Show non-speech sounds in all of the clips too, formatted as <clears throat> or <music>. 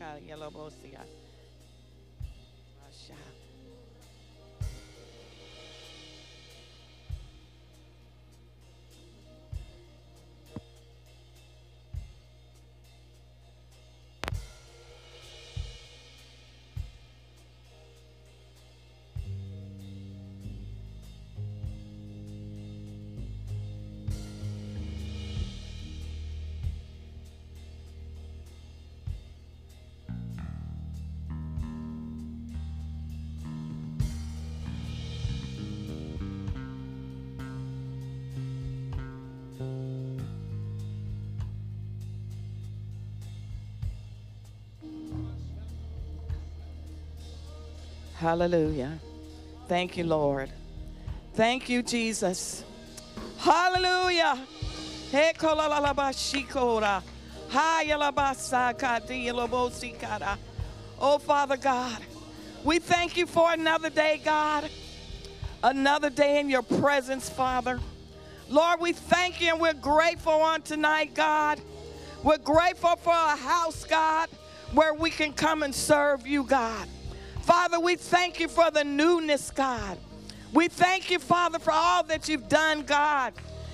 Mercado Yellow Bowl Hallelujah. Thank you, Lord. Thank you, Jesus. Hallelujah. Oh, Father God, we thank you for another day, God. Another day in your presence, Father. Lord, we thank you and we're grateful on tonight, God. We're grateful for a house, God, where we can come and serve you, God. Father, we thank you for the newness, God. We thank you, Father, for all that you've done, God.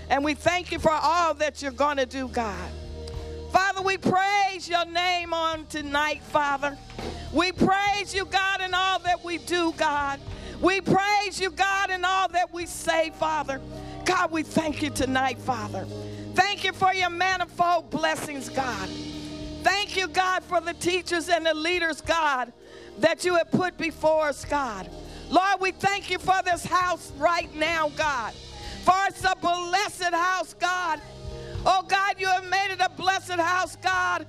And we thank you for all that you're going to do, God. Father, we praise your name on tonight, Father. We praise you, God, in all that we do, God. We praise you, God, in all that we say, Father. God, we thank you tonight, Father. Thank you for your manifold blessings, God. Thank you, God, for the teachers and the leaders, God, that you have put before us, God. Lord, we thank you for this house right now, God. For it's a blessed house, God. Oh, God, you have made it a blessed house, God.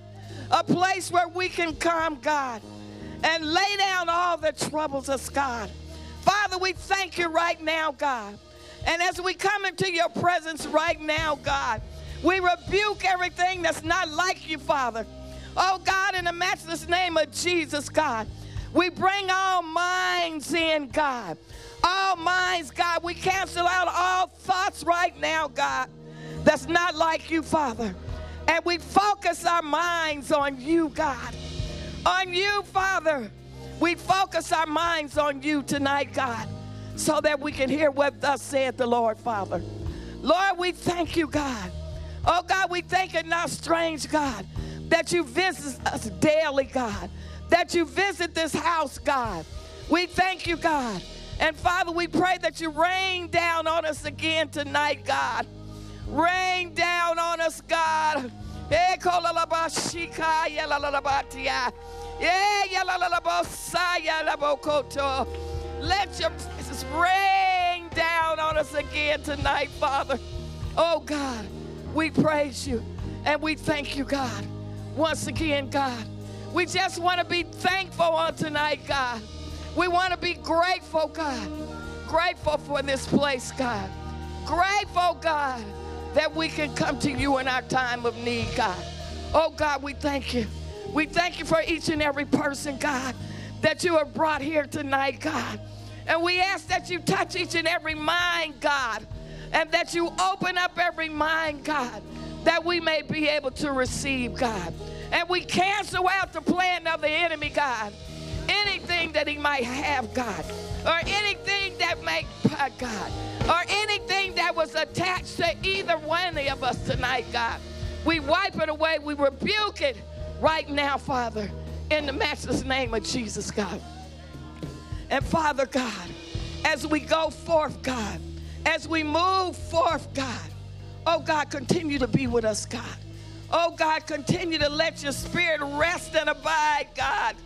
A place where we can come, God, and lay down all that troubles us, God. Father, we thank you right now, God. And as we come into your presence right now, God, we rebuke everything that's not like you, Father. Oh, God, in the matchless name of Jesus, God, we bring all minds in, God. All minds, God. We cancel out all thoughts right now, God, that's not like you, Father. And we focus our minds on you, God. On you, Father. We focus our minds on you tonight, God, so that we can hear what thus saith the Lord, Father. Lord, we thank you, God. Oh, God, we thank you now, strange God, that you visit us daily, God, that you visit this house, God. We thank you, God. And Father, we pray that you rain down on us again tonight, God. Rain down on us, God. Eh, labokoto. Let your presence rain down on us again tonight, Father. Oh, God, we praise you and we thank you, God. Once again, God, we just want to be thankful on tonight, God. We want to be grateful, God. Grateful for this place, God. Grateful, God, that we can come to you in our time of need, God. Oh, God, we thank you. We thank you for each and every person, God, that you have brought here tonight, God. And we ask that you touch each and every mind, God, and that you open up every mind, God, that we may be able to receive, God. And we cancel out the plan of the enemy, God. Anything that he might have, God, or anything that may, uh, God, or anything that was attached to either one of us tonight, God. We wipe it away. We rebuke it right now, Father, in the matchless name of Jesus, God. And Father God, as we go forth, God, as we move forth, God, oh God, continue to be with us, God. Oh God, continue to let your spirit rest and abide, God.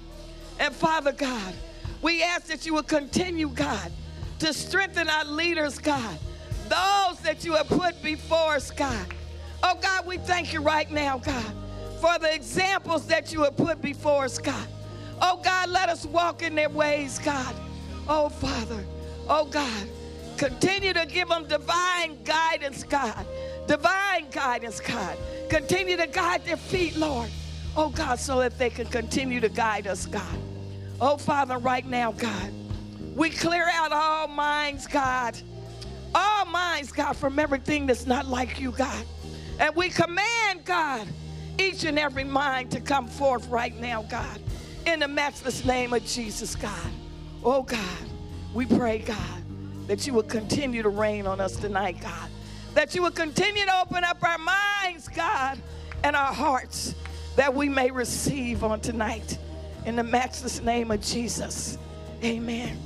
And Father God, we ask that you will continue, God, to strengthen our leaders, God, those that you have put before us, God. Oh God, we thank you right now, God, for the examples that you have put before us, God. Oh God, let us walk in their ways, God. Oh Father, oh God, continue to give them divine guidance, God. Divine guidance, God. Continue to guide their feet, Lord. Oh God, so that they can continue to guide us, God. Oh Father, right now, God, we clear out all minds, God. All minds, God, from everything that's not like you, God. And we command, God, each and every mind to come forth right now, God. In the matchless name of Jesus, God. Oh, God, we pray, God, that you will continue to reign on us tonight, God. That you will continue to open up our minds, God, and our hearts that we may receive on tonight. In the matchless name of Jesus. Amen.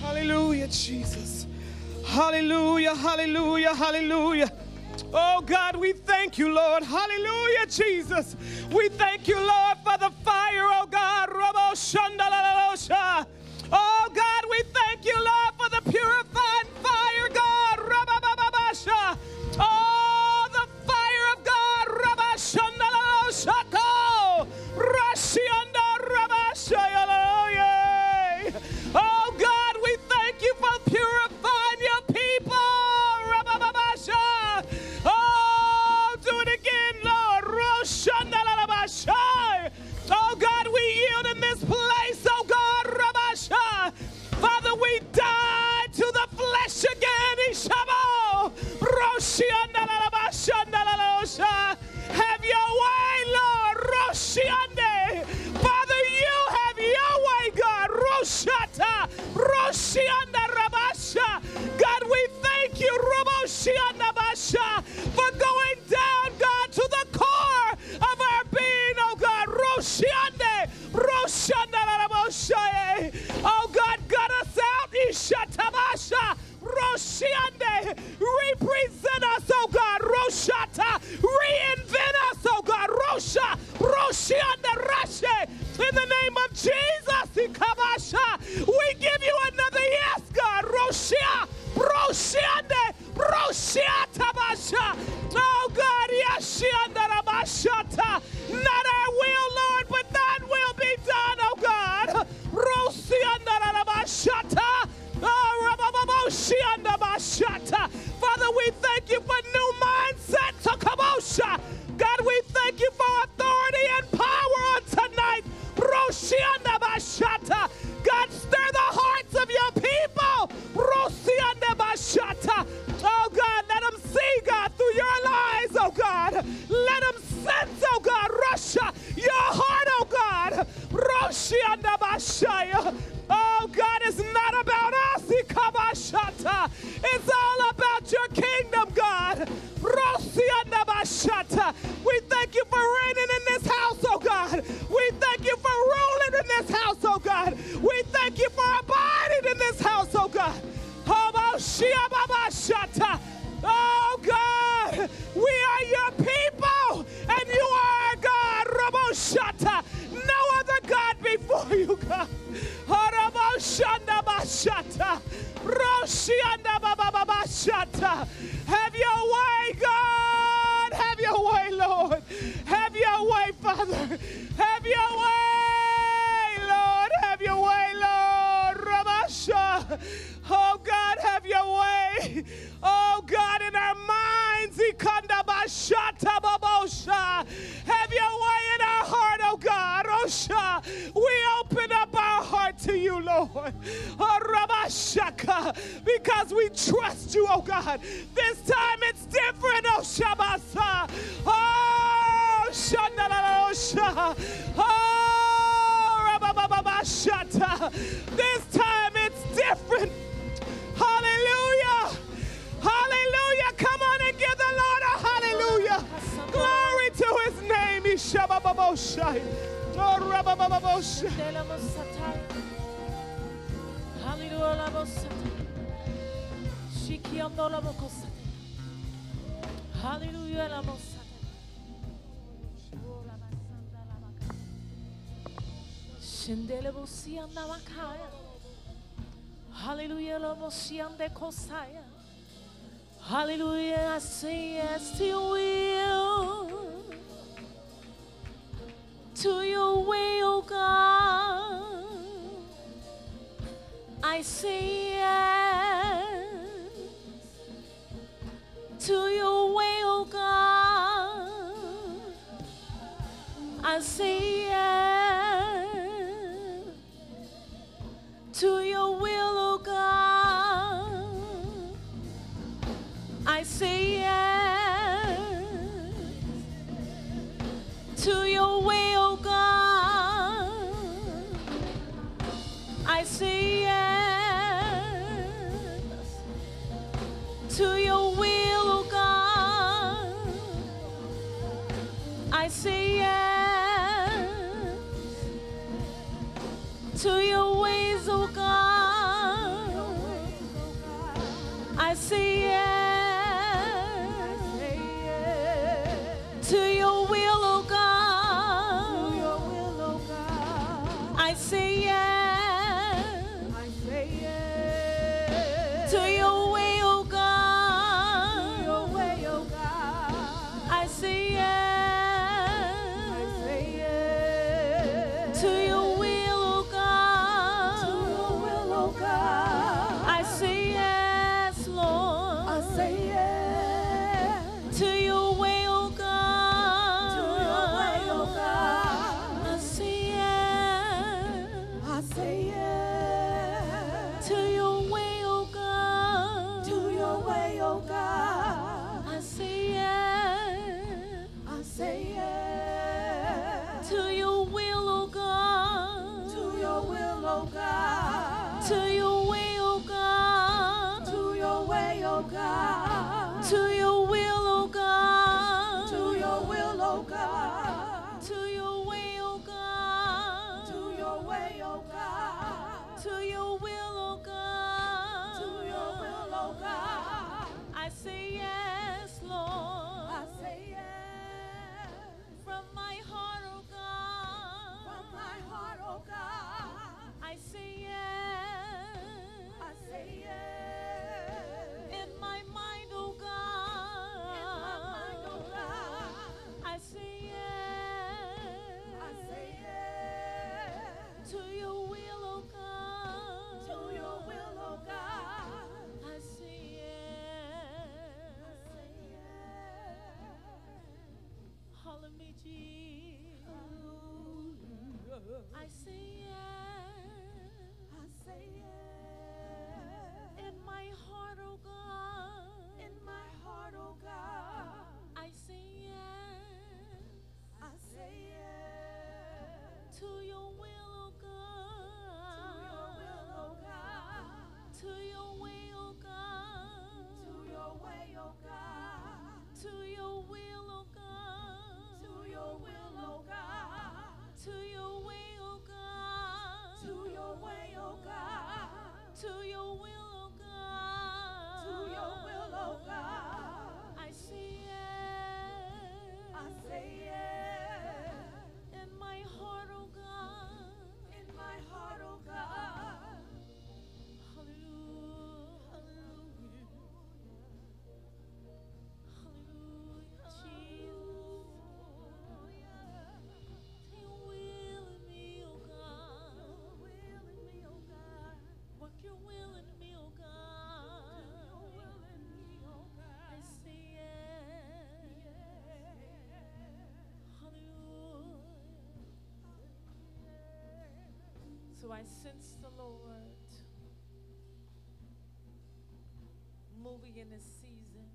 Hallelujah, Jesus. Hallelujah, hallelujah, hallelujah. Oh God, we thank you, Lord. Hallelujah, Jesus. We thank you, Lord, for the fire, oh God. Oh God, we thank you, Lord, Oh, the fire of God. Oh Have your way, Lord. Roshiande. Father, you have your way, God. Roshata. Roshianda Rabasha. God, we thank you, Roboshianda Basha, for going down, God, to the core of our being, oh God. Roshiande. Roshanda Rabosha. Oh God, gut us out. Ishatabasha. Roshiande. Represent us, oh God. Roshata. Reinvent us, oh God. Rosha. Roshiande Rashe. In the name of Jesus. Ikabasha. We give you another yes, God. Roshia. Roshiande. Roshia Tabasha. Oh God. Yashianda Rabashata. Not our will, Lord, but thine will be done, oh God. Rosianda Rabashata. Oh, Bashata. Father, we thank you for new mindsets. God, we thank you for authority to your will, oh God. I say yes to your So I sense the Lord moving in this season.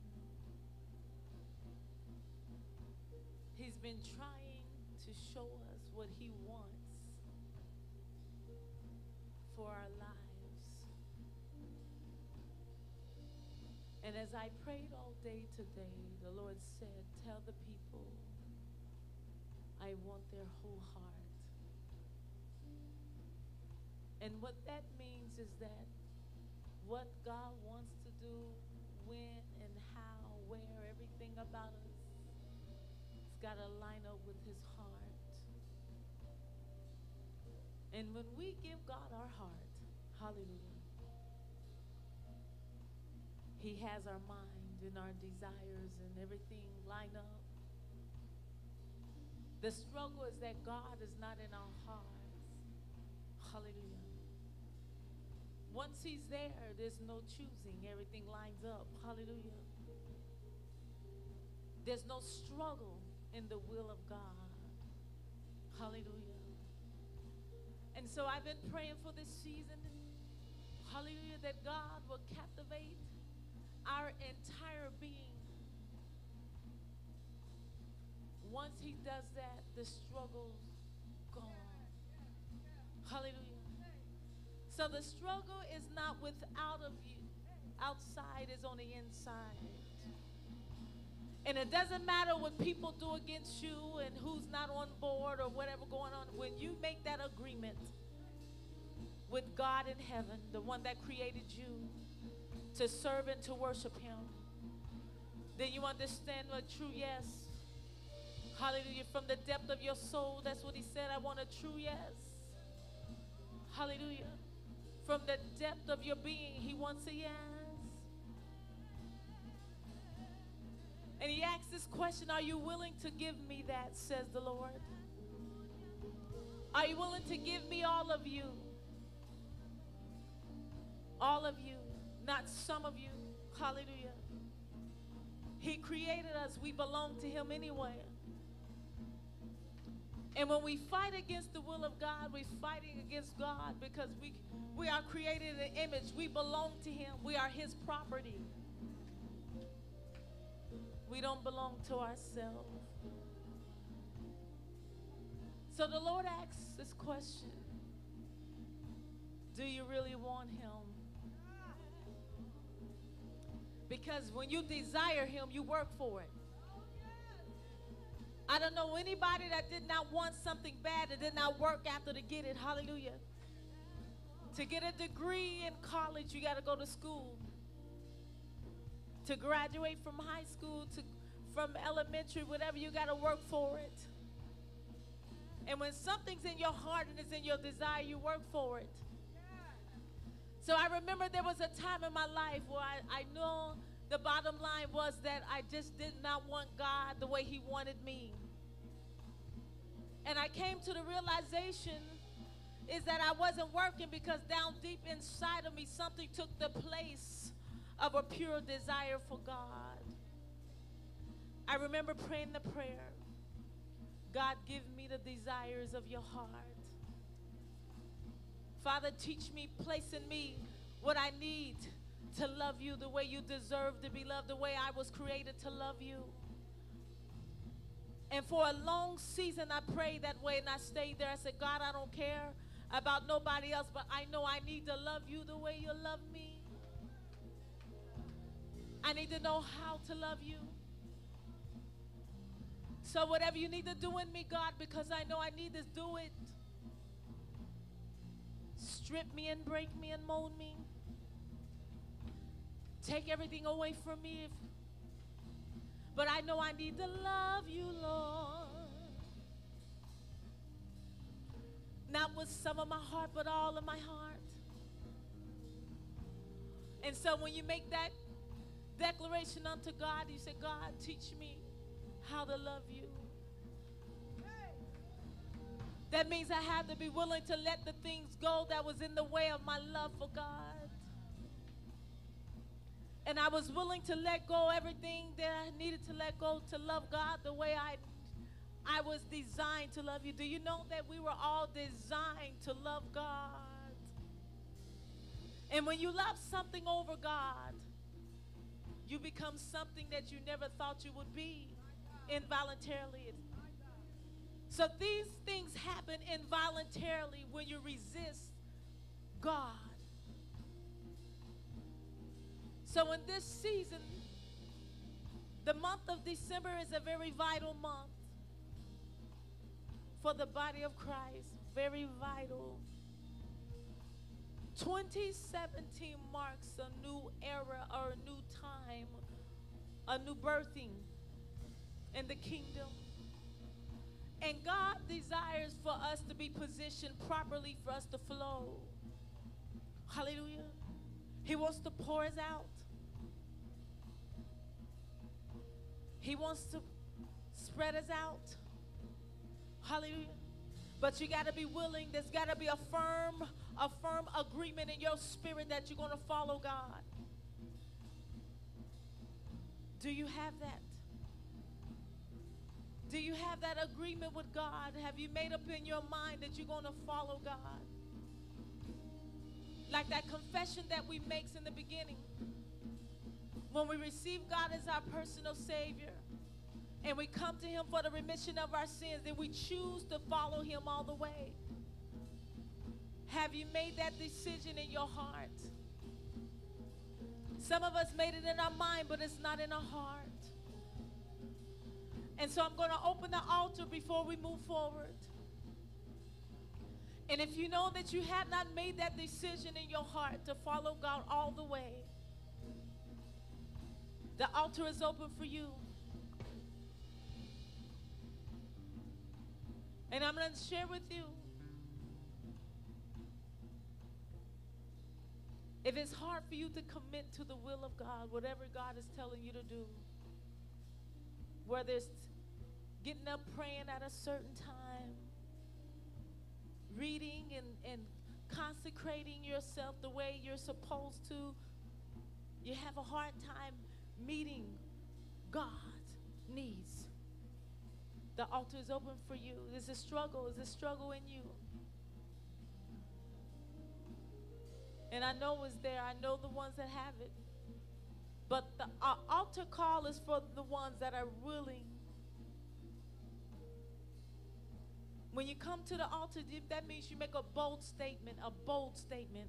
He's been trying to show us what He wants for our lives. And as I prayed all day today, the Lord said, Tell the people I want their whole heart. And what that means is that what God wants to do, when and how, where, everything about us, it's got to line up with His heart. And when we give God our heart, hallelujah, He has our mind and our desires and everything line up. The struggle is that God is not in our hearts. Hallelujah. Once He's there, there's no choosing. Everything lines up. Hallelujah. There's no struggle in the will of God. Hallelujah. And so I've been praying for this season. Hallelujah. That God will captivate our entire being. Once He does that, the struggle's gone. Hallelujah. So the struggle is not without of you, outside is on the inside. And it doesn't matter what people do against you and who's not on board or whatever going on. When you make that agreement with God in heaven, the one that created you to serve and to worship Him, then you understand a true yes. Hallelujah. From the depth of your soul, that's what He said. I want a true yes. Hallelujah. From the depth of your being, He wants a yes. And he asks this question Are you willing to give me that? says the Lord. Are you willing to give me all of you? All of you, not some of you. Hallelujah. He created us, we belong to Him anyway. And when we fight against the will of God, we're fighting against God because we, we are created in the image. We belong to Him, we are His property. We don't belong to ourselves. So the Lord asks this question Do you really want Him? Because when you desire Him, you work for it. I don't know anybody that did not want something bad that did not work after to get it. Hallelujah. To get a degree in college, you got to go to school to graduate from high school to from elementary, whatever, you got to work for it. And when something's in your heart and it's in your desire, you work for it. So I remember there was a time in my life where I, I know the bottom line was that I just did not want God the way He wanted me. And I came to the realization is that I wasn't working because down deep inside of me, something took the place of a pure desire for God. I remember praying the prayer God, give me the desires of your heart. Father, teach me, place in me what I need to love you the way you deserve to be loved, the way I was created to love you. And for a long season, I prayed that way and I stayed there. I said, God, I don't care about nobody else, but I know I need to love you the way you love me. I need to know how to love you. So, whatever you need to do in me, God, because I know I need to do it. Strip me and break me and mold me. Take everything away from me. If, but I know I need to love you, Lord. Not with some of my heart, but all of my heart. And so when you make that declaration unto God, you say, God, teach me how to love you. That means I have to be willing to let the things go that was in the way of my love for God. And I was willing to let go everything that I needed to let go to love God the way I I was designed to love you. Do you know that we were all designed to love God? And when you love something over God, you become something that you never thought you would be involuntarily. So these things happen involuntarily when you resist God. So in this season, the month of December is a very vital month for the body of Christ. Very vital. 2017 marks a new era or a new time, a new birthing in the kingdom. And God desires for us to be positioned properly for us to flow. Hallelujah. He wants to pour us out. He wants to spread us out. Hallelujah. But you got to be willing. There's got to be a firm, a firm agreement in your spirit that you're going to follow God. Do you have that? Do you have that agreement with God? Have you made up in your mind that you're going to follow God? Like that confession that we makes in the beginning. When we receive God as our personal Savior and we come to Him for the remission of our sins, then we choose to follow Him all the way. Have you made that decision in your heart? Some of us made it in our mind, but it's not in our heart. And so I'm going to open the altar before we move forward. And if you know that you have not made that decision in your heart to follow God all the way, the altar is open for you. And I'm going to share with you. If it's hard for you to commit to the will of God, whatever God is telling you to do, whether it's getting up praying at a certain time, reading and, and consecrating yourself the way you're supposed to, you have a hard time meeting God's needs. The altar is open for you. There's a struggle, there's a struggle in you. And I know it's there. I know the ones that have it. But the uh, altar call is for the ones that are willing When you come to the altar, that means you make a bold statement, a bold statement.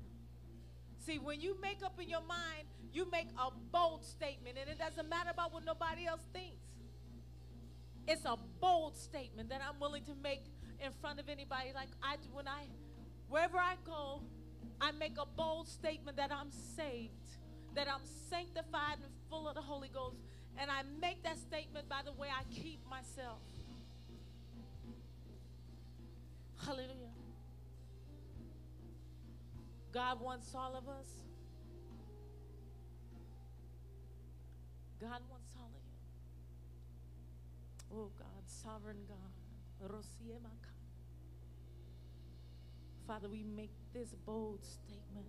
See, when you make up in your mind, you make a bold statement, and it doesn't matter about what nobody else thinks. It's a bold statement that I'm willing to make in front of anybody. Like I, when I, wherever I go, I make a bold statement that I'm saved, that I'm sanctified and full of the Holy Ghost, and I make that statement by the way I keep myself. Hallelujah. God wants all of us. God wants all of you. Oh God, sovereign God. Father, we make this bold statement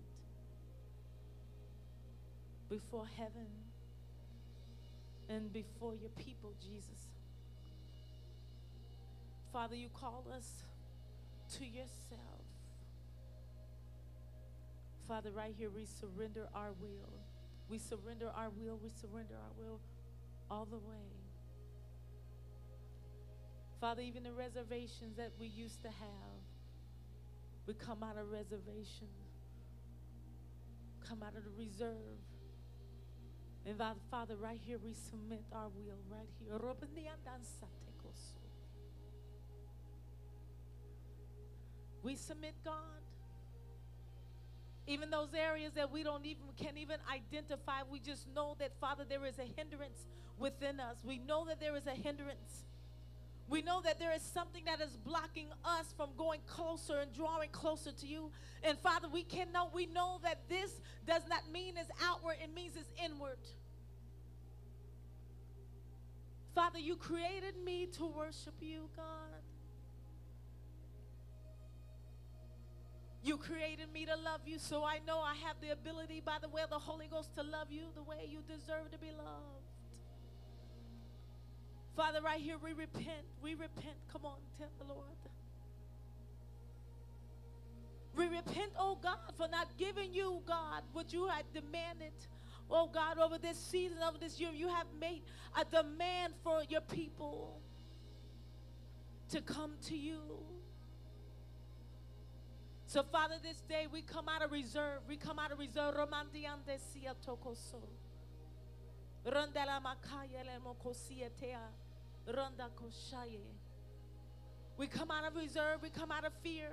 before heaven and before your people, Jesus. Father, you call us to yourself. Father, right here, we surrender our will. We surrender our will. We surrender our will all the way. Father, even the reservations that we used to have, we come out of reservation, come out of the reserve. And Father, right here, we submit our will, right here. We submit God. Even those areas that we don't even can even identify, we just know that Father, there is a hindrance within us. We know that there is a hindrance. We know that there is something that is blocking us from going closer and drawing closer to you. And Father, we can know, we know that this does not mean it's outward, it means it's inward. Father, you created me to worship you, God. You created me to love you, so I know I have the ability by the way of the Holy Ghost to love you the way you deserve to be loved. Father, right here we repent. We repent. Come on, tell the Lord. We repent, oh God, for not giving you, God, what you had demanded. Oh God, over this season, over this year, you have made a demand for your people to come to you. So, Father, this day we come out of reserve. We come out of reserve. Romandiande sia tokoso. Rondala makaya le mokosia tea. Ronda koshaye. We come out of reserve. We come out of fear.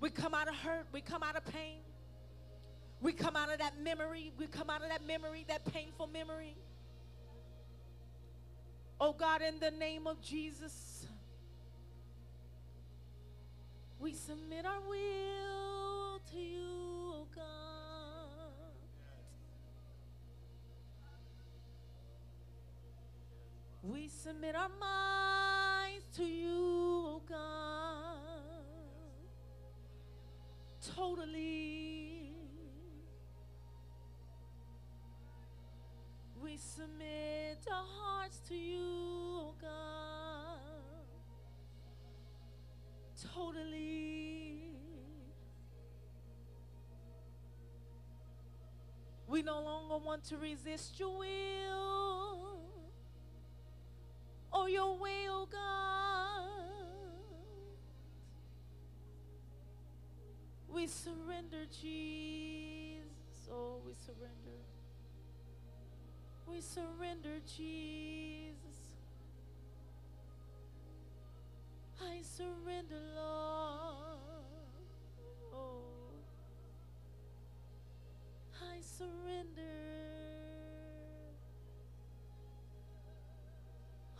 We come out of hurt. We come out of pain. We come out of that memory. We come out of that memory, that painful memory. Oh God, in the name of Jesus. We submit our will to you, oh God. We submit our minds to you, oh God. Totally. We submit our hearts to you, oh God totally. We no longer want to resist your will or your way, oh God. We surrender, Jesus. Oh, we surrender. We surrender, Jesus. I surrender, Lord. Oh, I surrender.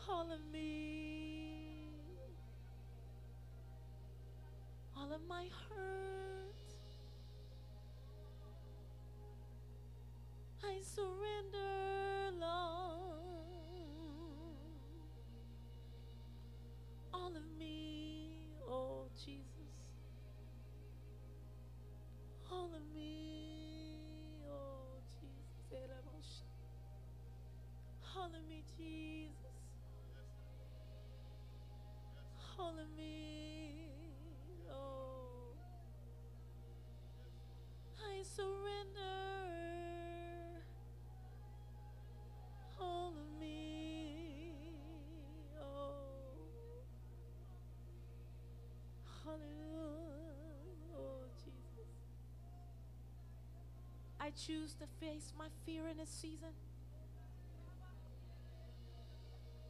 All of me, all of my hurt. I surrender, Jesus. Of me, oh. I surrender. All of me, oh. Hallelujah, oh Jesus. I choose to face my fear in this season.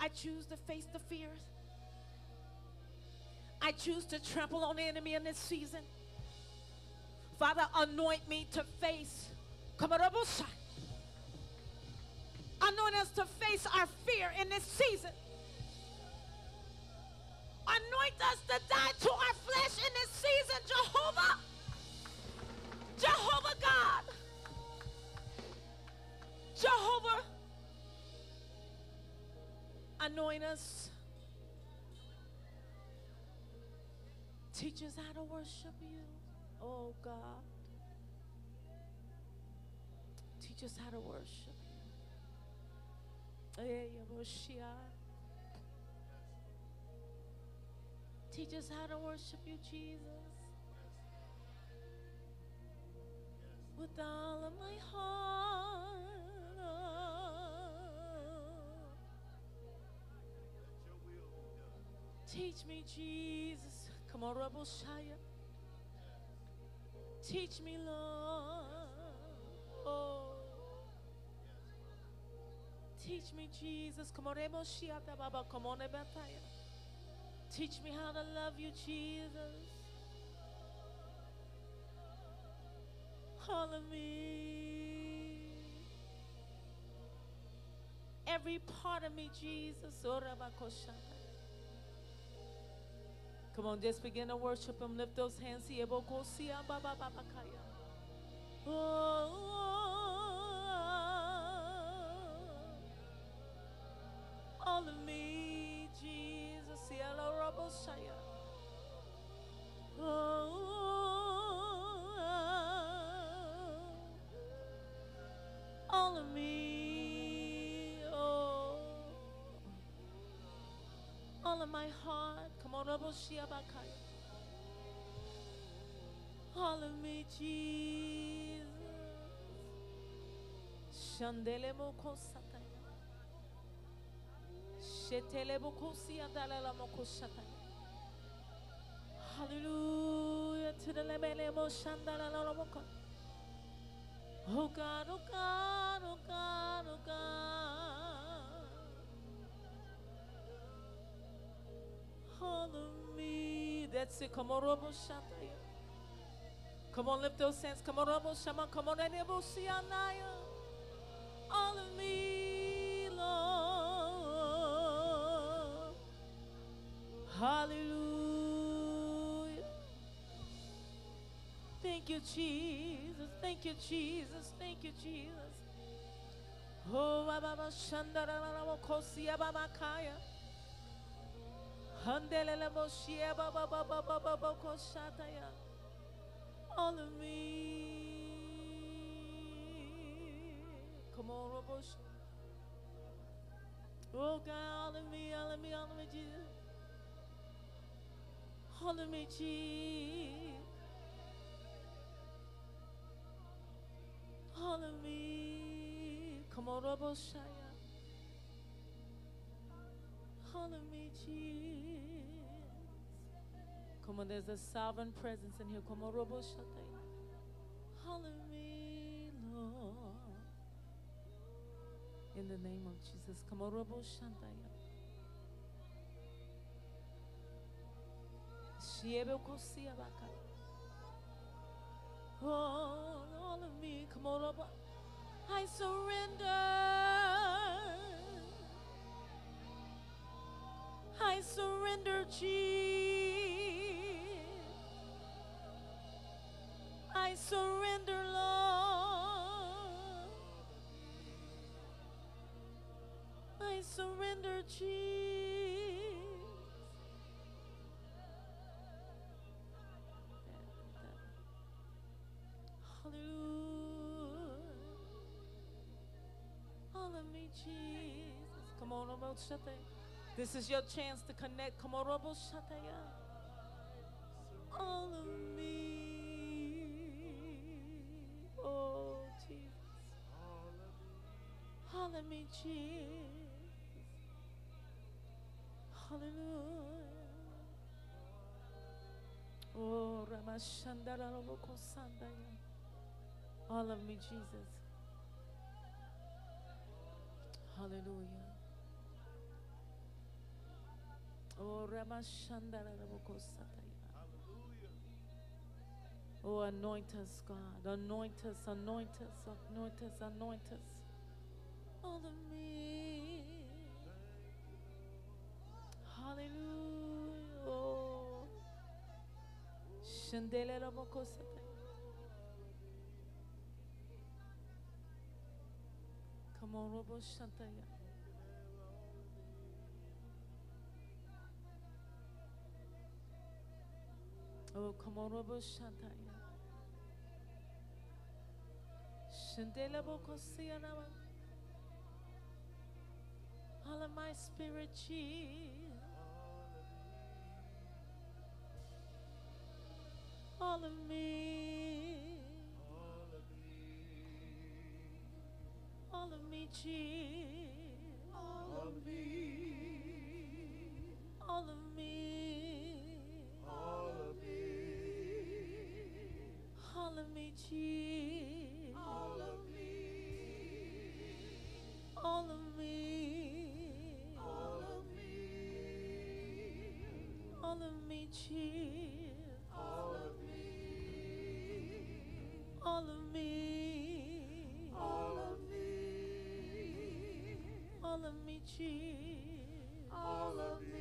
I choose to face the fears. I choose to trample on the enemy in this season. Father, anoint me to face. Rabosha. Anoint us to face our fear in this season. Anoint us to die to our flesh in this season, Jehovah. Jehovah God. Jehovah. Anoint us. Teach us how to worship you. Oh God. Teach us how to worship you. Eh, Teach us how to worship you, Jesus. With all of my heart. Teach me, Jesus. Come on, Rebel Shire. Teach me, Lord. Oh. Teach me, Jesus. Come on, Rebel Shia, Baba. Come on, Rebel Teach me how to love you, Jesus. All of me. Every part of me, Jesus. Oh, Rabakoshata. Come on, just begin to worship Him. Lift those hands. Oh, all of me, Jesus. Oh, all of me. Oh, all of my heart. All of me, Jesus. Shandele moko sataya. Shetele moko siandala moko sataya. Hallelujah to the lebele mo shandala la moko. Oh God, oh God, oh God, oh God. All of me. That's it. Come on, Robo Shataya. Come on, lift those hands. Come on, Robo Shama. Come on, Enebo Sianaya. All of me, Lord. Hallelujah. Thank you, Jesus. Thank you, Jesus. Thank you, Jesus. Oh, Baba Shandara Kosia Baba Kaya. All of me. Come on, Robosh. Oh God, all of me, all of me, all of me, Jesus. All of me, Jesus. All of me. Come on, Roboshaya. Me, Jesus. Come on, there's a sovereign presence in here. Come on, Robo Shate. Holler me, Lord. In the name of Jesus. Come on, Robo Shantaya. Kosia Baka. Oh, all of me. Come on, Robo. I surrender. I surrender, Jesus. I surrender, Lord. I surrender, Jesus. Hallelujah. All of me, Jesus. Come on, Robo Shate. This is your chance to connect. Come on, Robo Shataya. All of me. Oh, Jesus. All of me, Jesus. Hallelujah. Oh, Ramashandara Roboko Sandaya. All of me, Jesus. Hallelujah. Oh. Oh, anoint us, God. Anoint us, anoint us, anoint us, anoint us. All of me. Hallelujah. Come on, Robo Shantaya. Oh, come on, Robo Shantaya. Shandela Bokosianama. All of my spirit, Jesus. All of me. All of me, Jesus. All of me. All of me. All of me, Jesus. All of me. All of me. All of me. All of me. All of me. All of me. All of me. All of me. All of me.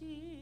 Of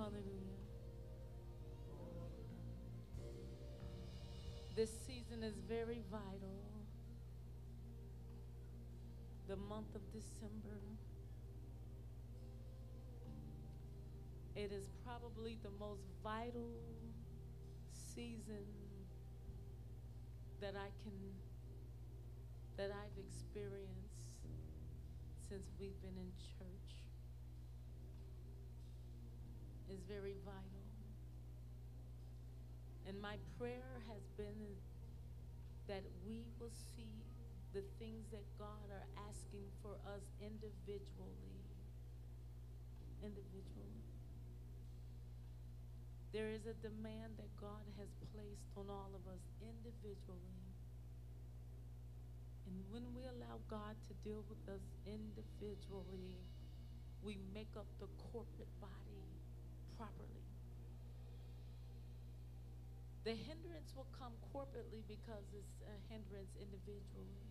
Hallelujah. This season is very vital. The month of December. It is probably the most vital season that I can that I've experienced very vital. And my prayer has been that we will see the things that God are asking for us individually. Individually. There is a demand that God has placed on all of us individually. And when we allow God to deal with us individually, we make up the corporate body properly. The hindrance will come corporately because it's a hindrance individually.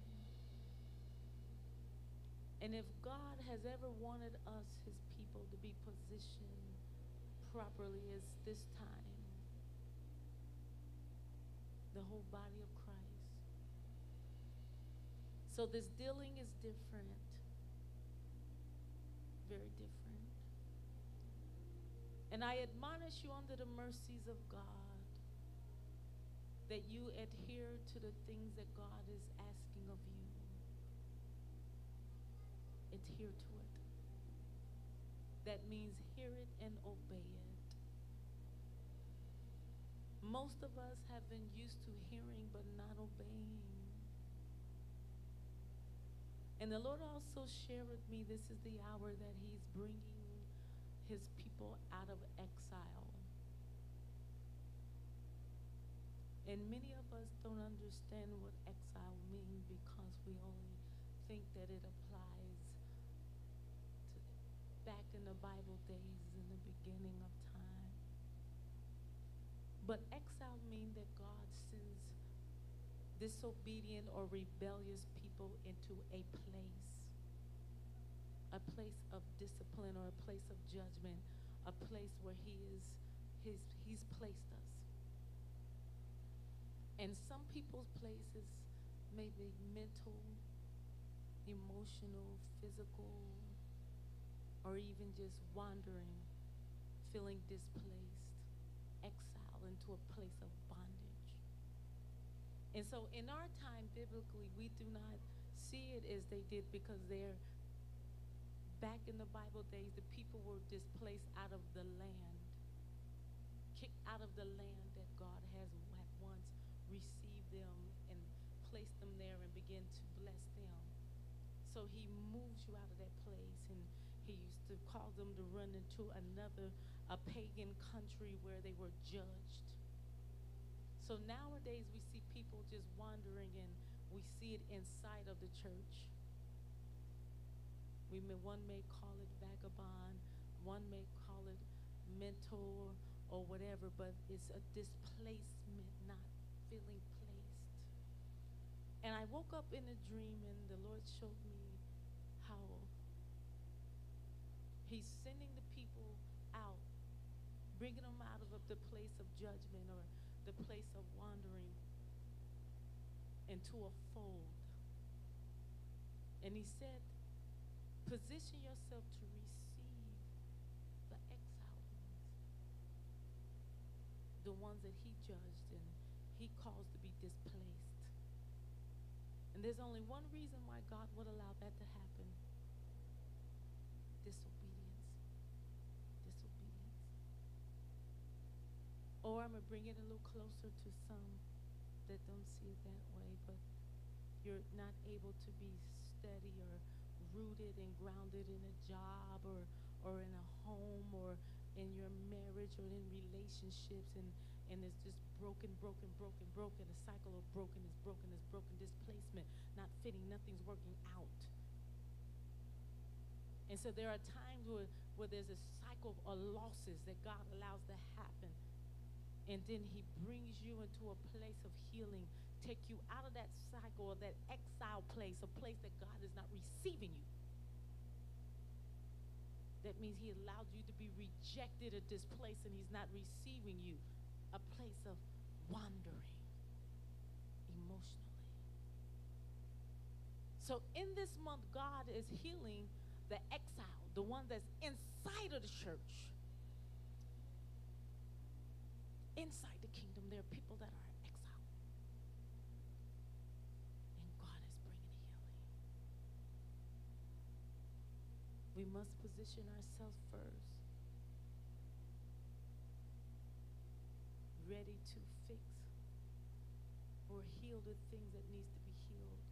And if God has ever wanted us, his people, to be positioned properly, as this time, the whole body of Christ. So this dealing is different, very different. And I admonish you under the mercies of God that you adhere to the things that God is asking of you. Adhere to it. That means hear it and obey it. Most of us have been used to hearing but not obeying. And the Lord also shared with me this is the hour that He's bringing His people out of exile. And many of us don't understand what exile means because we only think that it applies back in the Bible days in the beginning of time. But exile means that God sends disobedient or rebellious people into a place, a place of discipline or a place of judgment, a place where He is, his, He's placed us. And some people's places may be mental, emotional, physical, or even just wandering, feeling displaced, exile into a place of bondage. And so in our time, biblically, we do not see it as they did because they're back in the Bible days, the people were displaced out of the land, kicked out of the land that God has at once received them and placed them there and began to bless them. So he moves you out of that place and he used to cause them to run into another a pagan country where they were judged. So nowadays we see people just wandering and we see it inside of the church. We may, one may call it vagabond, one may call it mentor or whatever, but it's a displacement, not feeling placed. And I woke up in a dream, and the Lord showed me how He's sending the people out, bringing them out of the place of judgment or the place of wandering into a fold. And He said, Position yourself to receive the exiled ones, the ones that He judged and He caused to be displaced. And there's only one reason why God would allow that to happen disobedience. Disobedience. Or I'm going to bring it a little closer to some that don't see it that way, but you're not able to be steady or rooted and grounded in a job or, or in a home or in your marriage or in relationships and, and it's just broken, broken, broken, broken. A cycle of broken is broken is broken, displacement, not fitting, nothing's working out. And so there are times where, where there's a cycle of losses that God allows to happen. And then he brings you into a place of healing, take you out of that cycle or that exile place, a place that God is not receiving you. That means He allowed you to be rejected at this place and He's not receiving you. A place of wandering emotionally. So, in this month, God is healing the exile, the one that's inside of the church. Inside the kingdom, there are people that are exiled. And God is bringing healing. We must position ourselves first, ready to fix or heal the things that needs to be healed.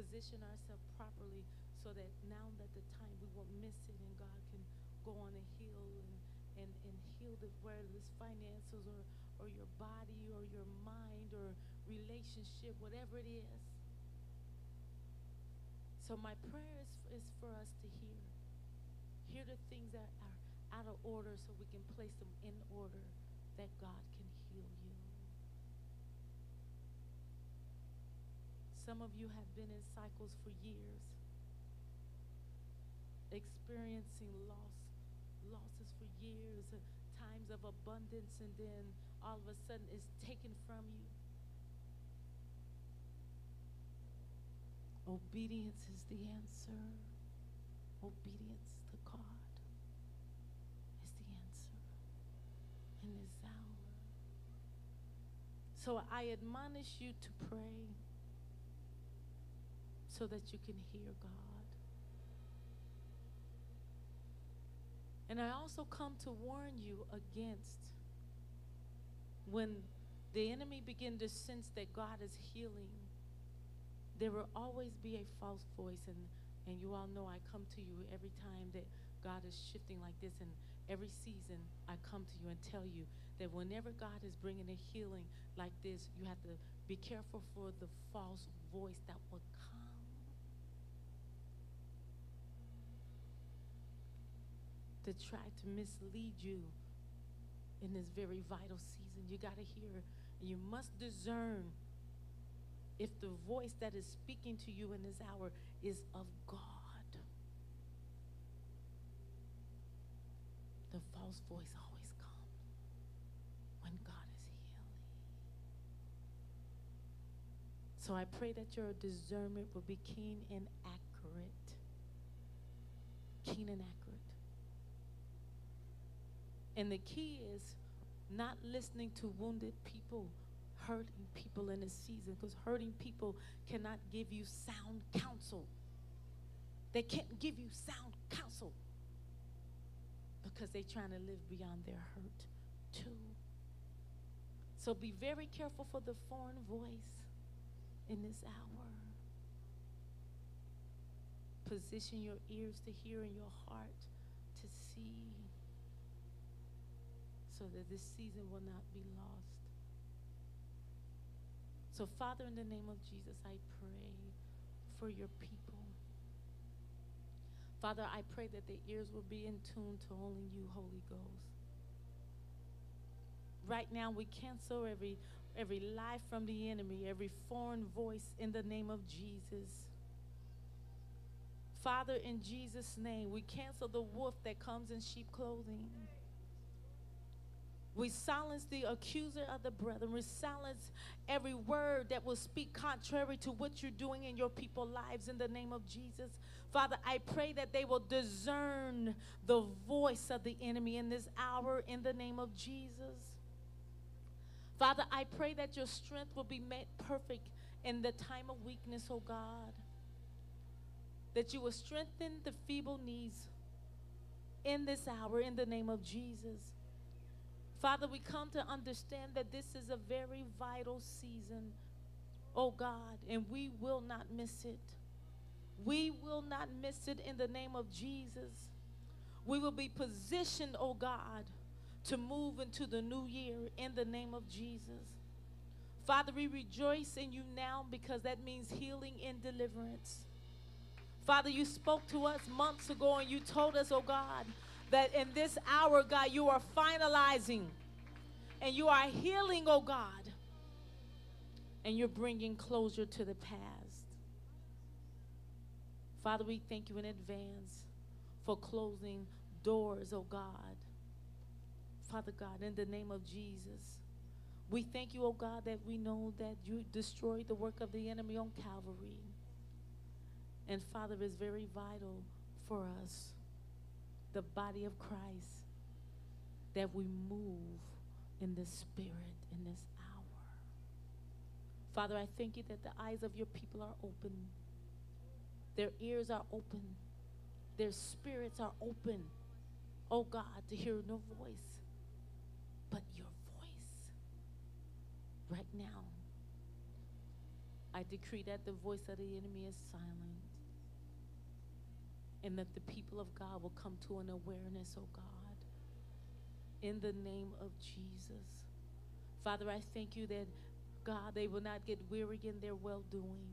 Position ourselves properly so that now that the time we won't miss it and God can go on and heal and, and, and heal the whether it's finances or, or your body or your mind or relationship, whatever it is. So my prayer is, is for us to hear. Hear the things that are out of order so we can place them in order that God can heal you. Some of you have been in cycles for years, experiencing loss, losses for years, uh, times of abundance, and then all of a sudden it's taken from you. Obedience is the answer. Obedience to God is the answer in this hour. So I admonish you to pray so that you can hear God. And I also come to warn you against when the enemy begin to sense that God is healing, there will always be a false voice. And, and you all know I come to you every time that God is shifting like this. And every season I come to you and tell you that whenever God is bringing a healing like this, you have to be careful for the false voice that will come. To try to mislead you in this very vital season. You got to hear, you must discern if the voice that is speaking to you in this hour is of God. The false voice always comes when God is healing. So I pray that your discernment will be keen and accurate. Keen and accurate. And the key is not listening to wounded people, hurting people in this season, because hurting people cannot give you sound counsel. They can't give you sound counsel because they're trying to live beyond their hurt too. So be very careful for the foreign voice in this hour. Position your ears to hear and your heart to see so that this season will not be lost. So, Father, in the name of Jesus, I pray for your people. Father, I pray that their ears will be in tune to only you, Holy Ghost. Right now, we cancel every every lie from the enemy, every foreign voice in the name of Jesus. Father, in Jesus' name, we cancel the wolf that comes in sheep clothing. We silence the accuser of the brethren. We silence every word that will speak contrary to what you're doing in your people's lives in the name of Jesus. Father, I pray that they will discern the voice of the enemy in this hour in the name of Jesus. Father, I pray that your strength will be made perfect in the time of weakness, oh God. That you will strengthen the feeble knees in this hour in the name of Jesus. Father, we come to understand that this is a very vital season, oh God, and we will not miss it. We will not miss it in the name of Jesus. We will be positioned, oh God, to move into the new year in the name of Jesus. Father, we rejoice in you now because that means healing and deliverance. Father, you spoke to us months ago and you told us, oh God, that in this hour, God, you are finalizing and you are healing, oh God, and you're bringing closure to the past. Father, we thank you in advance for closing doors, oh God. Father God, in the name of Jesus. We thank you, oh God, that we know that you destroyed the work of the enemy on Calvary. And Father, is very vital for us, the body of Christ, that we move in the Spirit in this hour. Father, I thank you that the eyes of your people are open, their ears are open, their spirits are open, oh God, to hear no voice but your voice right now. I decree that the voice of the enemy is silent and that the people of God will come to an awareness, oh God, in the name of Jesus. Father, I thank you that, God, they will not get weary in their well doing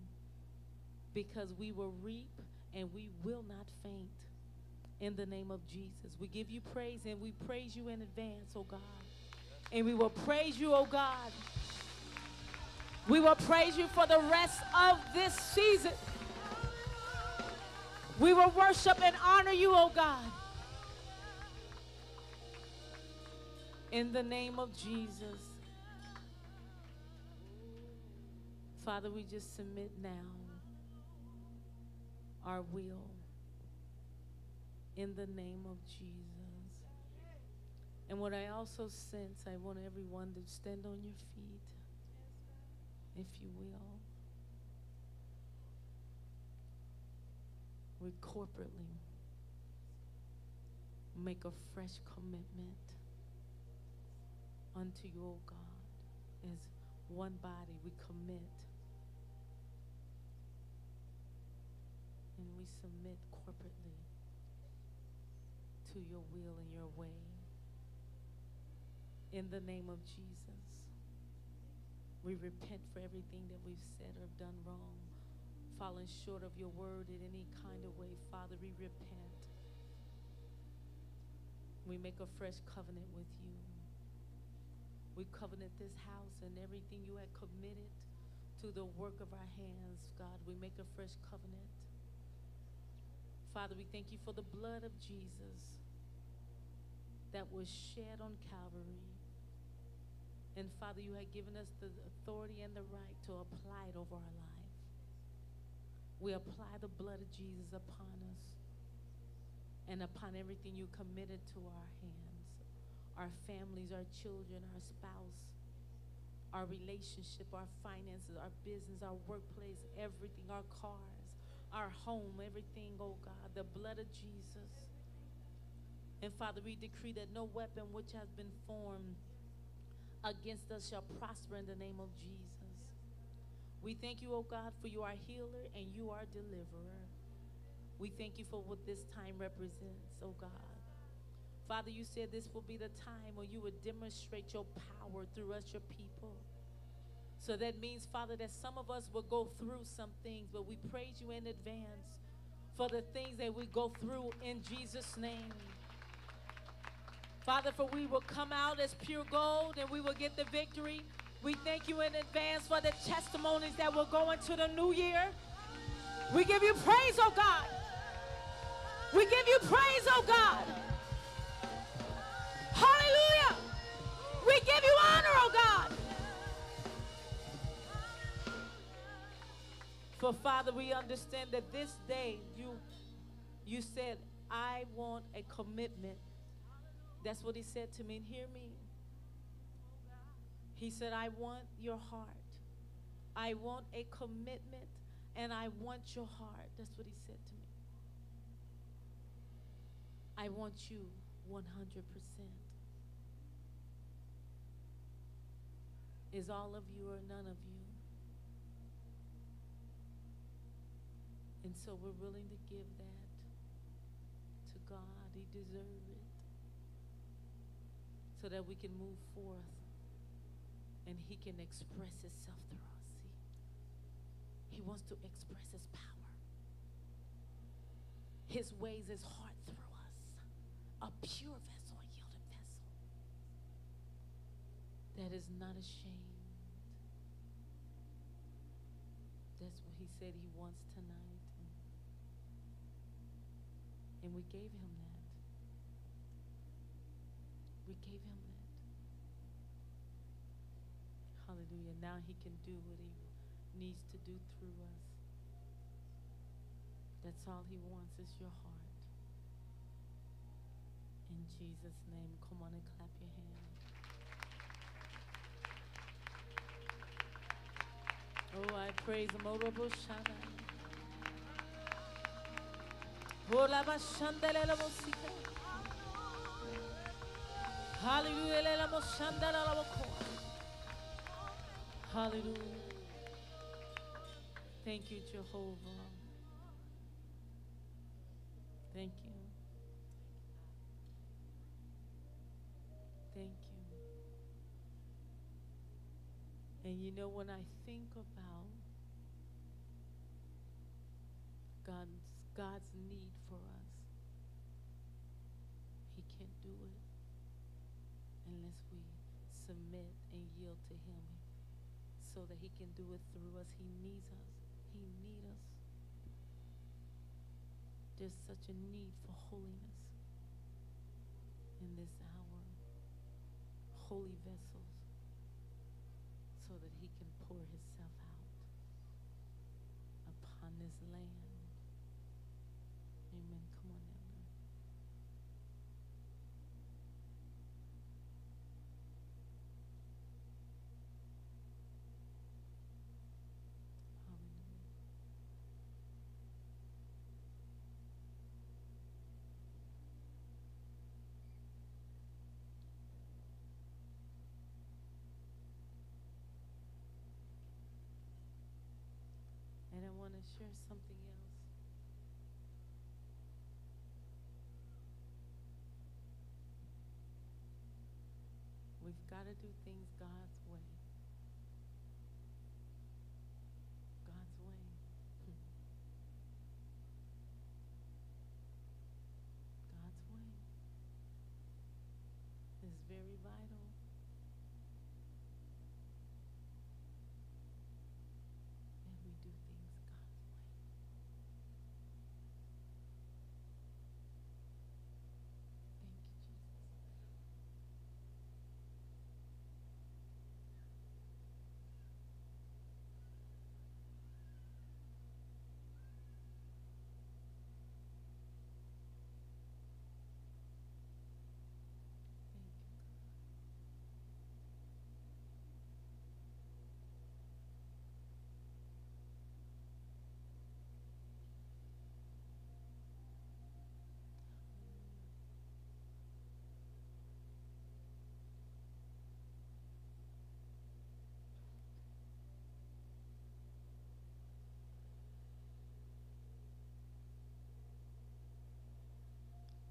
because we will reap and we will not faint in the name of Jesus. We give you praise and we praise you in advance, oh God. And we will praise you, oh God. We will praise you for the rest of this season. We will worship and honor you, oh God. In the name of Jesus. Father, we just submit now our will in the name of Jesus. And what I also sense, I want everyone to stand on your feet, if you will. We corporately make a fresh commitment unto you, O God, as one body. We commit and we submit corporately to your will and your way. In the name of Jesus, we repent for everything that we've said or done wrong, fallen short of your word in any kind of way. Father, we repent. We make a fresh covenant with you. We covenant this house and everything you had committed to the work of our hands, God. We make a fresh covenant. Father, we thank you for the blood of Jesus that was shed on Calvary. And Father, you have given us the authority and the right to apply it over our life. We apply the blood of Jesus upon us and upon everything you committed to our hands our families, our children, our spouse, our relationship, our finances, our business, our workplace, everything, our cars, our home, everything, oh God, the blood of Jesus. And Father, we decree that no weapon which has been formed against us shall prosper in the name of Jesus. We thank you, oh God, for you are healer and you are deliverer. We thank you for what this time represents, oh God. Father, you said this will be the time when you would demonstrate your power through us, your people. So that means, Father, that some of us will go through some things, but we praise you in advance for the things that we go through in Jesus' name. Father, for we will come out as pure gold and we will get the victory. We thank you in advance for the testimonies that will go into the new year. We give you praise, oh God. We give you praise, oh God. Hallelujah. We give you honor, oh God. For Father, we understand that this day you you said, I want a commitment. That's what he said to me. And hear me. He said, I want your heart. I want a commitment and I want your heart. That's what he said to me. I want you 100%. Is all of you or none of you? And so we're willing to give that to God. He deserves. So that we can move forth and He can express Himself through us. See? He wants to express His power. His ways, His heart through us. A pure vessel, a yielded vessel that is not ashamed. That's what He said He wants tonight. And we gave Him that. We gave him that. Hallelujah. Now he can do what he needs to do through us. That's all he wants is your heart. In Jesus' name, come on and clap your hands. Oh, I praise him. Oh, Hallelujah. Hallelujah. Thank you, Jehovah. Thank you. Thank you. And you know, when I think about God's, God's need for us, He can't do it unless we submit and yield to Him so that He can do it through us. He needs us. He needs us. There's such a need for holiness in this hour. Holy vessels so that he can pour himself out upon this land. Amen. Come on, Elder. Hallelujah. And I want to share something else. We've got to do things God's way. God's way. Hmm. God's way is very vital. And we do things God's way. Thank you, Jesus. Thank you, God.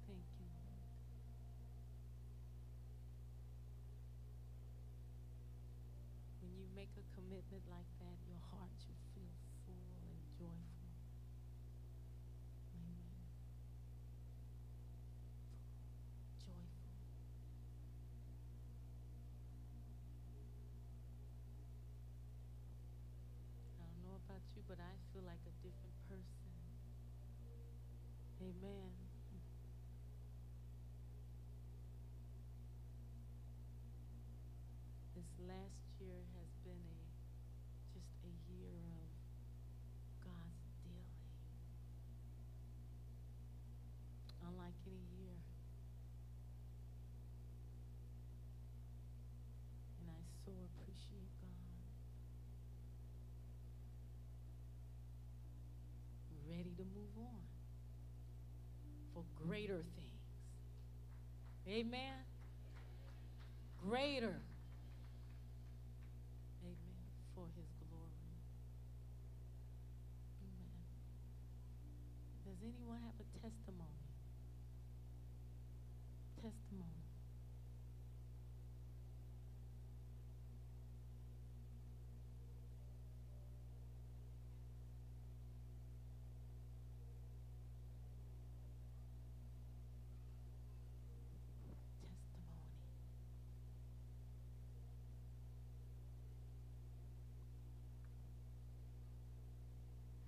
Thank you, Lord. When you make a commitment like that, your heart should feel full and joyful. Amen. Joyful. I don't know about you, but I feel like a different person. Amen. This last year has been a just a year of God's dealing. Unlike any year. And I so appreciate God. Ready to move on for greater things. Amen. Greater. Amen. For his glory. Amen. Does anyone have a testimony? Testimony. Testimony.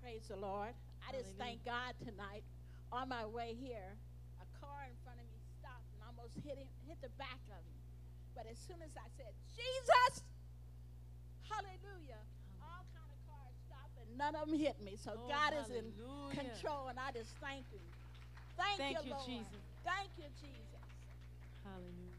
Praise the Lord. I just Hallelujah. thank God tonight. On my way here, a car in front of me stopped and almost hit him, hit the back of him. But as soon as I said, Jesus, hallelujah, uh-huh. all kind of cars stopped and none of them hit me. So Oh, God is in control, and I just thank Him. Thank, Thank you, you, Lord. Jesus. Thank you, Jesus. Hallelujah.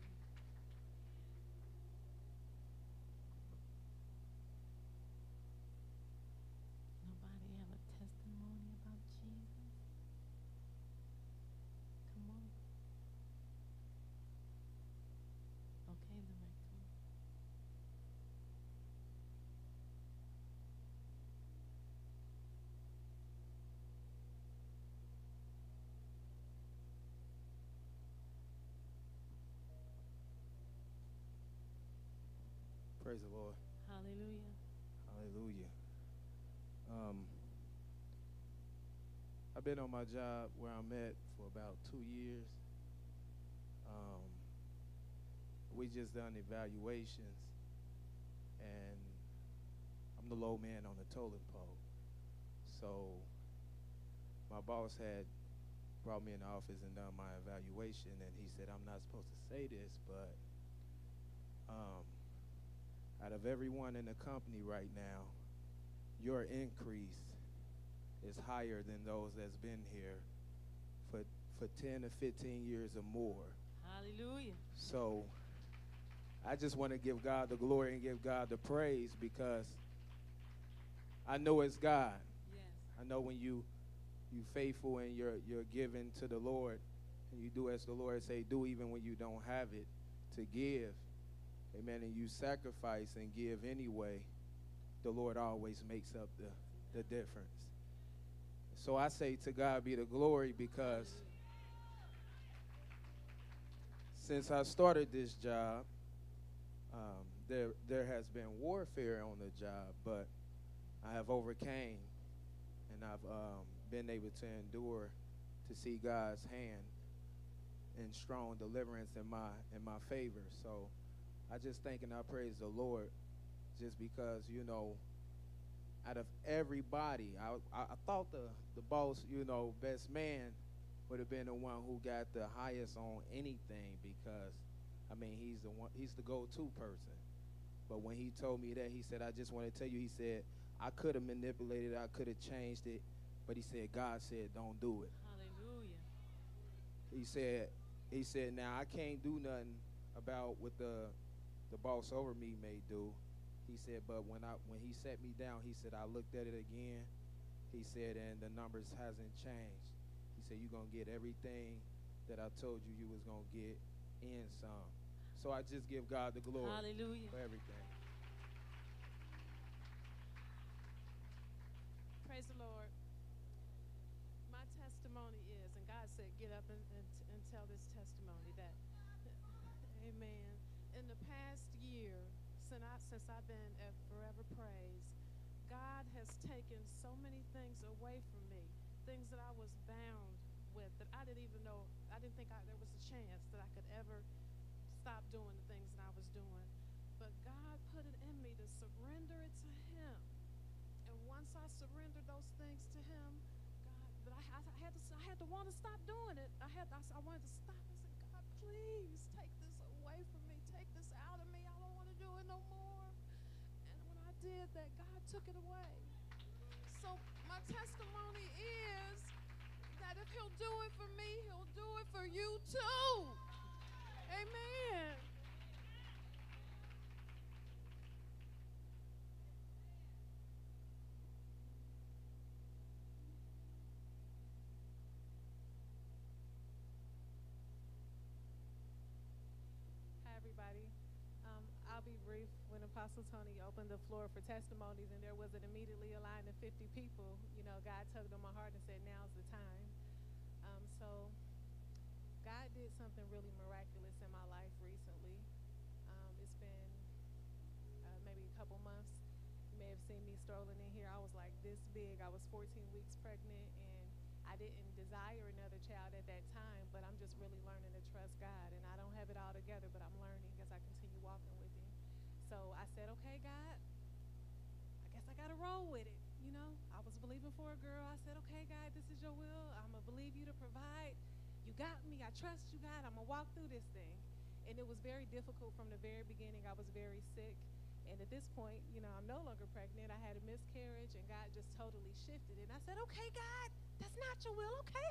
Nobody have a testimony about Jesus? Come on. Okay, Loretta. Praise the Lord. Hallelujah. Hallelujah. Um, I've been on my job where I'm at for about two years. Um, we just done evaluations, and I'm the low man on the totem pole. So my boss had brought me in the office and done my evaluation, and he said I'm not supposed to say this, but um, out of everyone in the company right now, your increase is higher than those that's been here for for 10 to 15 years or more. Hallelujah. So I just want to give God the glory and give God the praise because I know it's God. Yes. I know when you you faithful and you're you're giving to the Lord and you do as the Lord say do even when you don't have it to give. Amen. And you sacrifice and give anyway, the Lord always makes up the, the difference. So I say to God be the glory because since I started this job, um, there there has been warfare on the job, but I have overcame, and I've um, been able to endure to see God's hand in strong deliverance in my in my favor. So I just thank and I praise the Lord, just because you know, out of everybody, I I, I thought the the boss, you know, best man would have been the one who got the highest on anything because I mean he's the one he's the go-to person. But when he told me that, he said, I just want to tell you, he said, I could have manipulated it, I could have changed it, but he said, God said, don't do it. Hallelujah. He said, he said, now I can't do nothing about what the the boss over me may do. He said, but when I when he set me down, he said I looked at it again. He said, and the numbers hasn't changed. He said, you're gonna get everything that I told you you was gonna get and some. So I just give God the glory Hallelujah. for everything. Praise the Lord. Since, I've been at Forever Praise, God has taken so many things away from me, things that I was bound with that I didn't even know, I didn't think I, there was a chance that I could ever stop doing the things that I was doing. But God put it in me to surrender it to Him. And once I surrendered those things to Him, God, but I, had- I had to, I had to want to stop doing it. I had, I, I wanted to stop. I said, God, please take did that, God took it away. So my testimony is that if He'll do it for me, He'll do it for you too. Amen. Hi, everybody. Um, I'll be brief. When Apostle Tony opened the floor for testimonies, and there wasn't immediately a line of 50 people, you know, God tugged on my heart and said, "Now's the time." Um, so, God did something really miraculous in my life recently. Um, it's been uh, maybe a couple months. You may have seen me strolling in here. I was like this big. I was 14 weeks pregnant, and I didn't desire another child at that time. But I'm just really learning to trust God, and I don't have it all together, but I'm learning as I continue walking with Him. So I said, "Okay, God, I guess I got to roll with it." You know, I was believing for a girl. I said, "Okay, God, this is Your will. I'm gonna believe You to provide." You You got me. I trust you, God. I'm going to walk through this thing. And it was very difficult from the very beginning. I was very sick. And at this point, you know, I'm no longer pregnant. I had a miscarriage, and God just totally shifted. And I said, okay, God, that's not your will. Okay.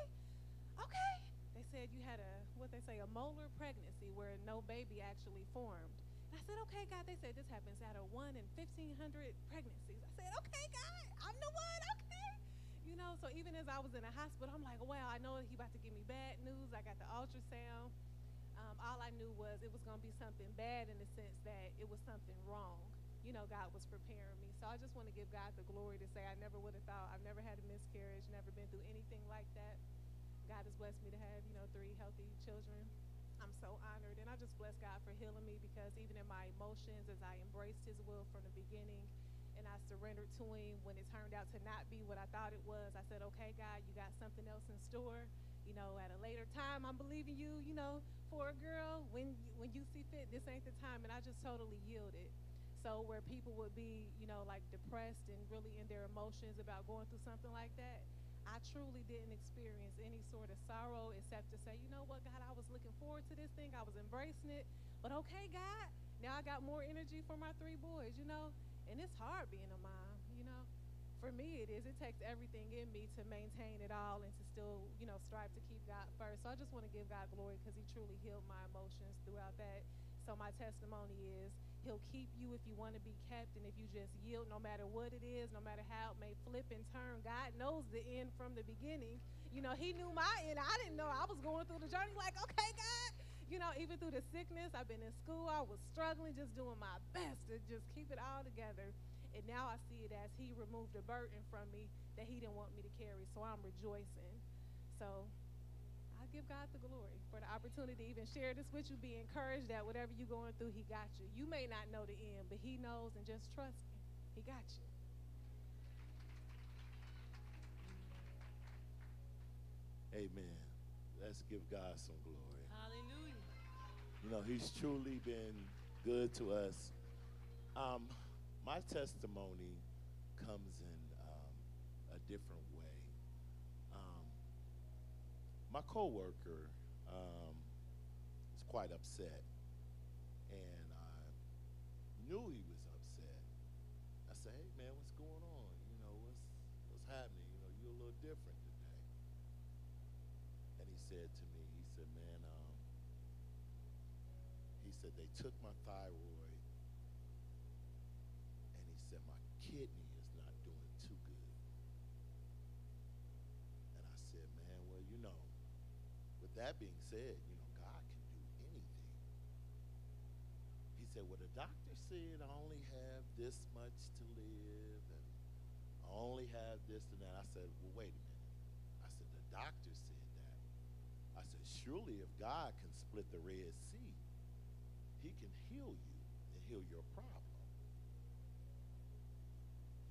Okay. They said you had a, what they say, a molar pregnancy where no baby actually formed. And I said, okay, God. They said this happens out of one in 1,500 pregnancies. I said, okay, God, I'm the one. Okay. You know, so even as I was in a hospital, I'm like, wow, I know he about to give me bad news. I got the ultrasound. Um, all I knew was it was going to be something bad in the sense that it was something wrong. You know, God was preparing me. So I just want to give God the glory to say I never would have thought, I've never had a miscarriage, never been through anything like that. God has blessed me to have, you know, three healthy children. So honored. And I just bless God for healing me because even in my emotions, as I embraced His will from the beginning and I surrendered to Him when it turned out to not be what I thought it was, I said, okay, God, you got something else in store. You know, at a later time, I'm believing you, you know, for a girl. When, when you see fit, this ain't the time. And I just totally yielded. So where people would be, you know, like depressed and really in their emotions about going through something like that, I truly didn't experience any sort of sorrow except to say, you know what, God, I was looking forward to this thing. I was embracing it. But okay, God, now I got more energy for my three boys, you know? And it's hard being a mom, you know? For me, it is. It takes everything in me to maintain it all and to still, you know, strive to keep God first. So I just want to give God glory because He truly healed my emotions throughout that. So my testimony is He'll keep you if you want to be kept and if you just yield no matter what it is, no matter how it may flip and turn. God knows the end from the beginning. You know, He knew my end. I didn't know. I was going through the journey like, okay, God. You know, even through the sickness, I've been in school, I was struggling, just doing my best to just keep it all together. And now I see it as He removed a burden from me that He didn't want me to carry. So I'm rejoicing. So give God the glory for the opportunity to even share this with you. Be encouraged that whatever you're going through, He got you. You may not know the end, but He knows, and just trust Him. He got you. Amen. Let's give God some glory. Hallelujah. You know, He's truly been good to us. Um, my testimony comes in um, a different way. Um, my coworker um, was quite upset, and I knew he was upset. I said, "Hey, man, what's going on? You know, what's what's happening? You know, you're a little different today." And he said to me, he said, "Man, um, he said they took my thyroid, and he said my kidney is not doing too good." And I said, "Man, well, you know." With that being said, you know, God can do anything. He said, Well, the doctor said I only have this much to live and I only have this and that. I said, Well, wait a minute. I said, The doctor said that. I said, Surely if God can split the Red Sea, he can heal you and heal your problem.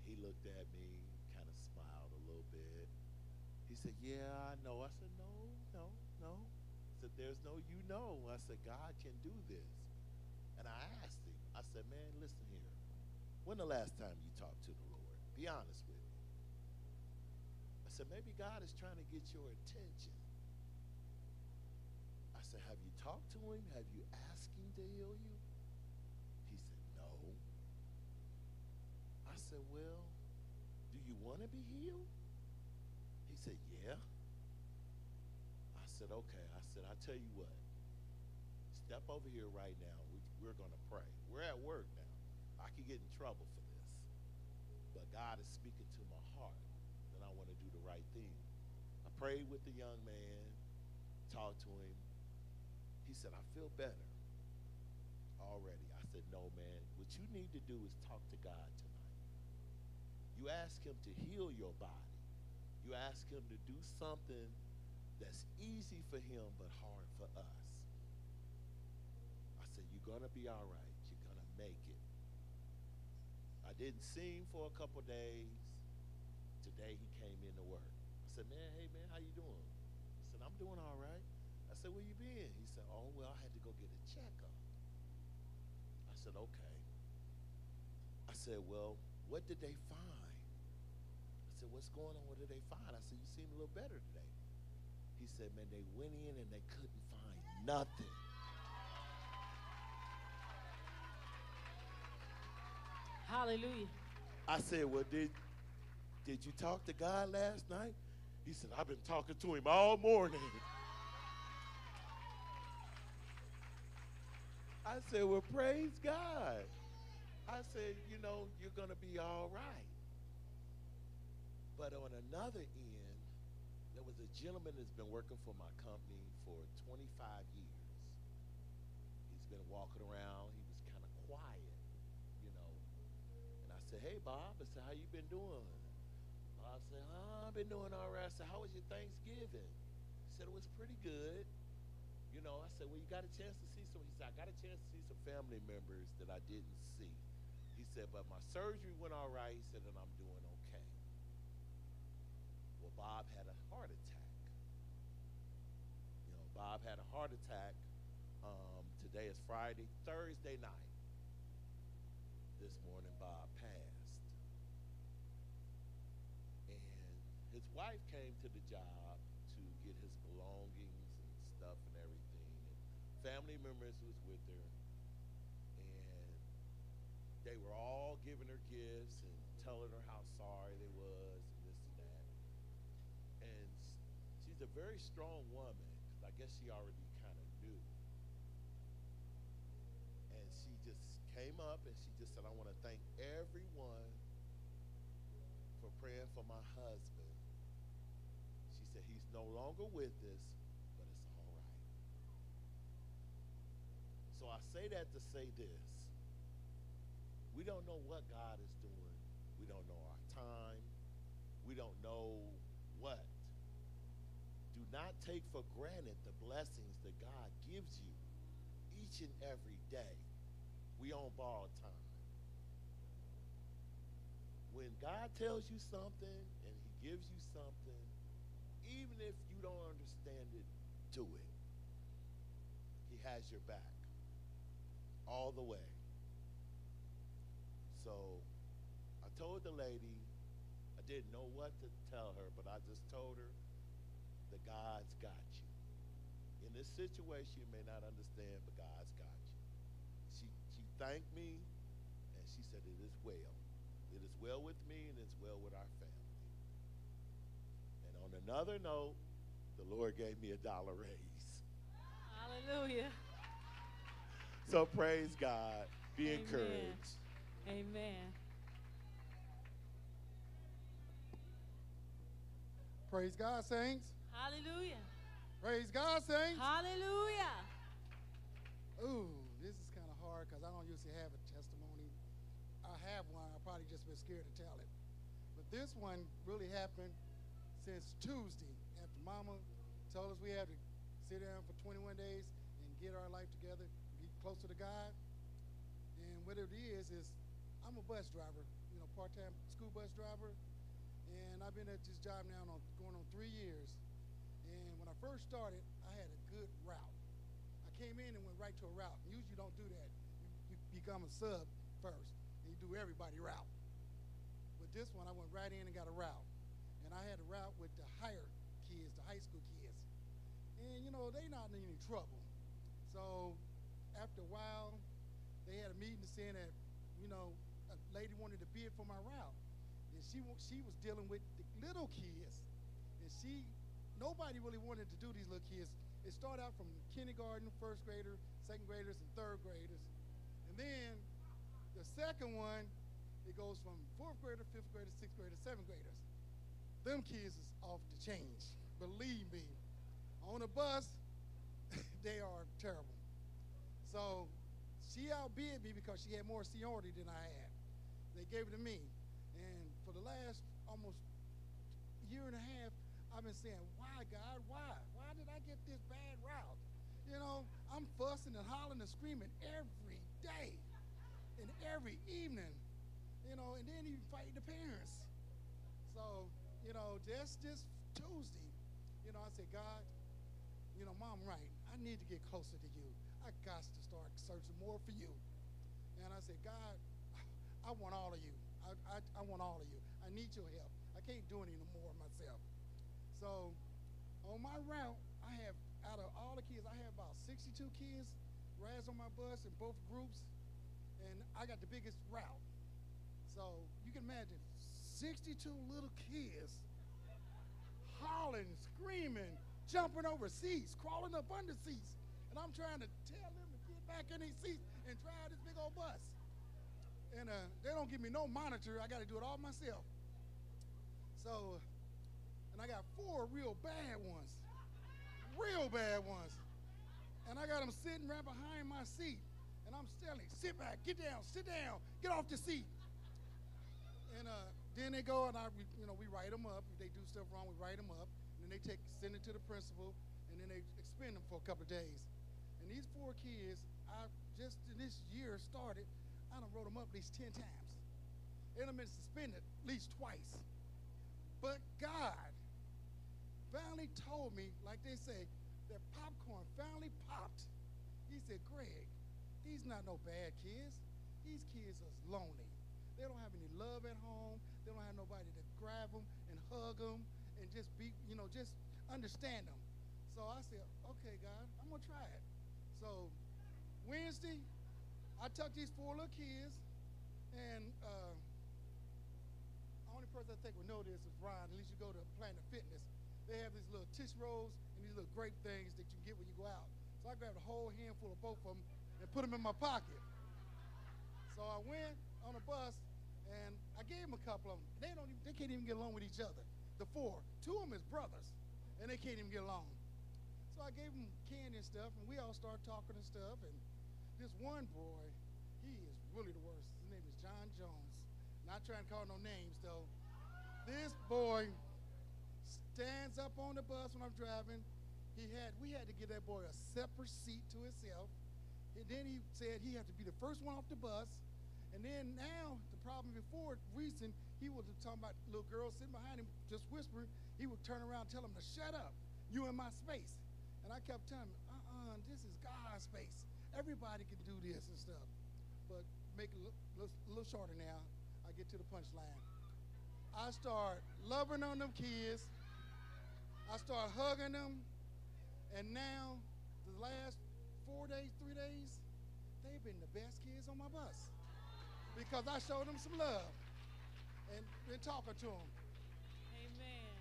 He looked at me, kind of smiled a little bit. He said, Yeah, I know. I said, No, no, no. I said, There's no you know. I said, God can do this. And I asked him, I said, Man, listen here. When the last time you talked to the Lord? Be honest with me. I said, Maybe God is trying to get your attention. I said, Have you talked to him? Have you asked him to heal you? He said, No. I said, Well, do you want to be healed? He said, Yeah. I said, Okay. I said, I tell you what. Step over here right now. We, we're going to pray. We're at work now. I could get in trouble for this. But God is speaking to my heart that I want to do the right thing. I prayed with the young man, talked to him. He said, I feel better already. I said, No, man. What you need to do is talk to God tonight. You ask Him to heal your body. You ask Him to do something that's easy for Him but hard for us. I said, You're going to be all right. You're going to make it. I didn't see him for a couple days. Today he came in to work. I said, Man, hey, man, how you doing? He said, I'm doing all right. I said, Where you been? He said, Oh, well, I had to go get a checkup. I said, Okay. I said, Well, what did they find? I said, What's going on? What did they find? I said, You seem a little better today. He said, man, they went in and they couldn't find nothing. Hallelujah. I said, well, did did you talk to God last night? He said, I've been talking to him all morning. I said, well, praise God. I said, you know, you're going to be all right. But on another end, was a gentleman that's been working for my company for 25 years. He's been walking around. He was kind of quiet, you know. And I said, hey, Bob. I said, how you been doing? Bob said, oh, I've been doing all right. I said, how was your Thanksgiving? He said, it was pretty good. You know, I said, well, you got a chance to see some. He said, I got a chance to see some family members that I didn't see. He said, but my surgery went all right. He said, and I'm doing okay. Well, Bob had a heart attack. You know, Bob had a heart attack. Um, today is Friday, Thursday night. This morning, Bob passed. And his wife came to the job to get his belongings and stuff and everything. And family members was with her. And they were all giving her gifts and telling her how sorry they was and this and that. And s- she's a very strong woman because I guess she already kind of knew. And she just came up and she just said, I want to thank everyone for praying for my husband. She said, He's no longer with us, but it's all right. So I say that to say this. We don't know what God is doing. We don't know our time. We don't know what. Not take for granted the blessings that God gives you each and every day. We on borrowed time. When God tells you something and he gives you something, even if you don't understand it, do it. He has your back all the way. So I told the lady, I didn't know what to tell her, but I just told her that God's got you. In this situation, you may not understand, but God's got you. She, she thanked me, and she said, It is well. It is well with me, and it's well with our family. And on another note, the Lord gave me a dollar raise. Hallelujah. So praise God. Be Amen. encouraged. Amen. Praise God, saints. Hallelujah. Praise God, saints. Hallelujah. Ooh, this is kind of hard because I don't usually have a testimony. I have one. I've probably just been scared to tell it. But this one really happened since Tuesday after Mama told us we had to sit down for 21 days and get our life together, get closer to God. And what it is is I'm a bus driver, you know, part-time school bus driver, and I've been at this job now on, going on three years. And first started, I had a good route. I came in and went right to a route. Usually you don't do that. You, you become a sub first, and you do everybody route. But this one, I went right in and got a route. And I had a route with the higher kids, the high school kids. And, you know, they not in any trouble. So after a while, they had a meeting saying that, you know, a lady wanted to bid for my route. And she, she was dealing with the little kids. And she, nobody really wanted to do these little kids. It started out from kindergarten, first grader, second graders, and third graders. And then the second one, it goes from fourth grader, fifth grader, sixth grader, seventh graders. Them kids is off the change. Believe me. On a bus, <laughs> they are terrible. So she outbid me because she had more seniority than I had. They gave it to me. And for the last almost year and a half, I've been saying, why, God? Why? Why did I get this bad route? You know, I'm fussing and hollering and screaming every day and every evening, you know, and then even fighting the parents. So, you know, just this Tuesday, you know, I said, God, you know, Mom, right, I need to get closer to you. I got to start searching more for you. And I said, God, I want all of you. I, I, I want all of you. I need your help. I can't do it anymore myself. So On my route, I have out of all the kids, I have about 62 kids rides on my bus in both groups, and I got the biggest route. So you can imagine 62 little kids hollering, screaming, jumping over seats, crawling up under seats. And I'm trying to tell them to get back in these seats and drive this big old bus. And uh, they don't give me no monitor. I got to do it all myself. So, and I got four real bad ones, real bad ones. And I got them sitting right behind my seat. And I'm telling, sit back, get down, sit down, get off the seat. And uh, then they go and I, you know, we write them up. If they do stuff wrong, we write them up. And then they take, send it to the principal, and then they expend them for a couple of days. And these four kids, I just in this year started, I done wrote them up at least 10 times. And I've been suspended at least twice. But God finally told me, like they say, that popcorn finally popped. He said, Greg, these not no bad kids. These kids are lonely. They don't have any love at home. They don't have nobody to grab them and hug them and just be, you know, just understand them. So I said, okay, God, I'm going to try it. So Wednesday, I took these four little kids, and uh, the only person I think would know this is Ron. At least you go to Planet Fitness. They have these little tish rolls and these little grape things that you get when you go out. So I grabbed a whole handful of both of them and put them in my pocket. So I went on a bus and I gave them a couple of them. They don't even, they can't even get along with each other. The four, two of them is brothers, and they can't even get along. So I gave them candy and stuff, and we all started talking and stuff. And this one boy, he is really the worst. His name is John Jones. Not trying to call no names though. This boy stands up on the bus when I'm driving. He had we had to give that boy a separate seat to himself. And then he said he had to be the first one off the bus. And then now the problem before recent, he was talking about little girls sitting behind him, just whispering. He would turn around and tell them to shut up. You in my space. And I kept telling him, uh-uh, this is God's space. Everybody can do this and stuff. But make it a little, little shorter now. I get to the punchline. I start loving on them kids. I start hugging them. And now, the last four days, three days, they've been the best kids on my bus because I showed them some love and been talking to them. Amen.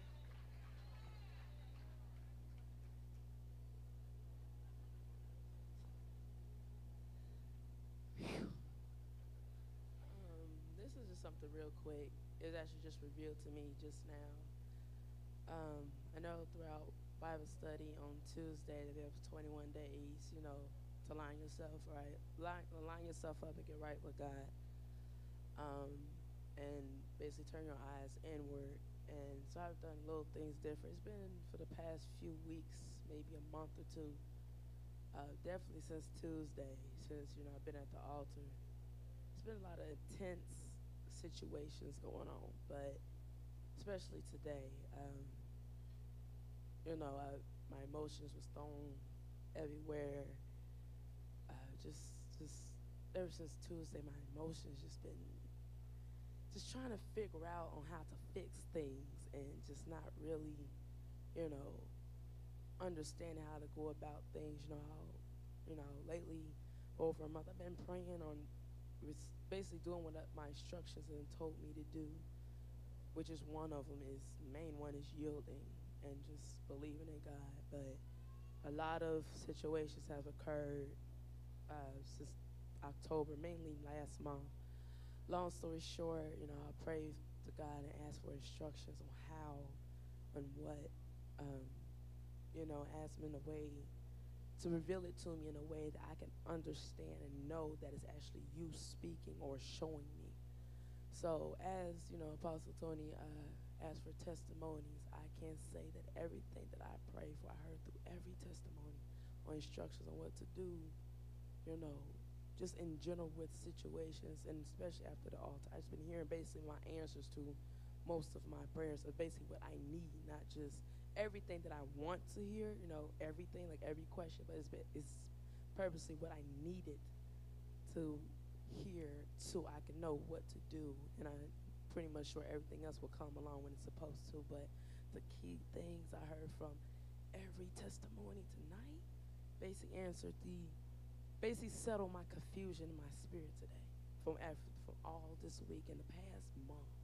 Um, this is just something real quick. It was actually just revealed to me just now. Um, I know throughout Bible study on Tuesday that there's 21 days, you know, to line yourself right, line, line yourself up and get right with God, um, and basically turn your eyes inward. And so I've done little things different. It's been for the past few weeks, maybe a month or two, uh, definitely since Tuesday, since you know I've been at the altar. It's been a lot of intense situations going on, but especially today. Um, you know, I, my emotions was thrown everywhere. Uh, just, just ever since Tuesday, my emotions just been just trying to figure out on how to fix things and just not really, you know, understanding how to go about things. You know how, you know, lately over a month I've been praying on, basically doing what my instructions and told me to do, which is one of them is main one is yielding and just believing in God. But a lot of situations have occurred uh, since October, mainly last month. Long story short, you know, I prayed to God and asked for instructions on how and what, um, you know, asked in a way to reveal it to me in a way that I can understand and know that it's actually you speaking or showing me. So, as you know, Apostle Tony uh, asked for testimonies, I can say that everything that I pray for, I heard through every testimony or instructions on what to do, you know, just in general with situations and especially after the altar. I've been hearing basically my answers to most of my prayers are basically what I need, not just everything that I want to hear, you know, everything, like every question, but it's, it's purposely what I needed to hear so I can know what to do. And I'm pretty much sure everything else will come along when it's supposed to. But the key things I heard from every testimony tonight basically answered the, basically settled my confusion in my spirit today from after, from all this week and the past month.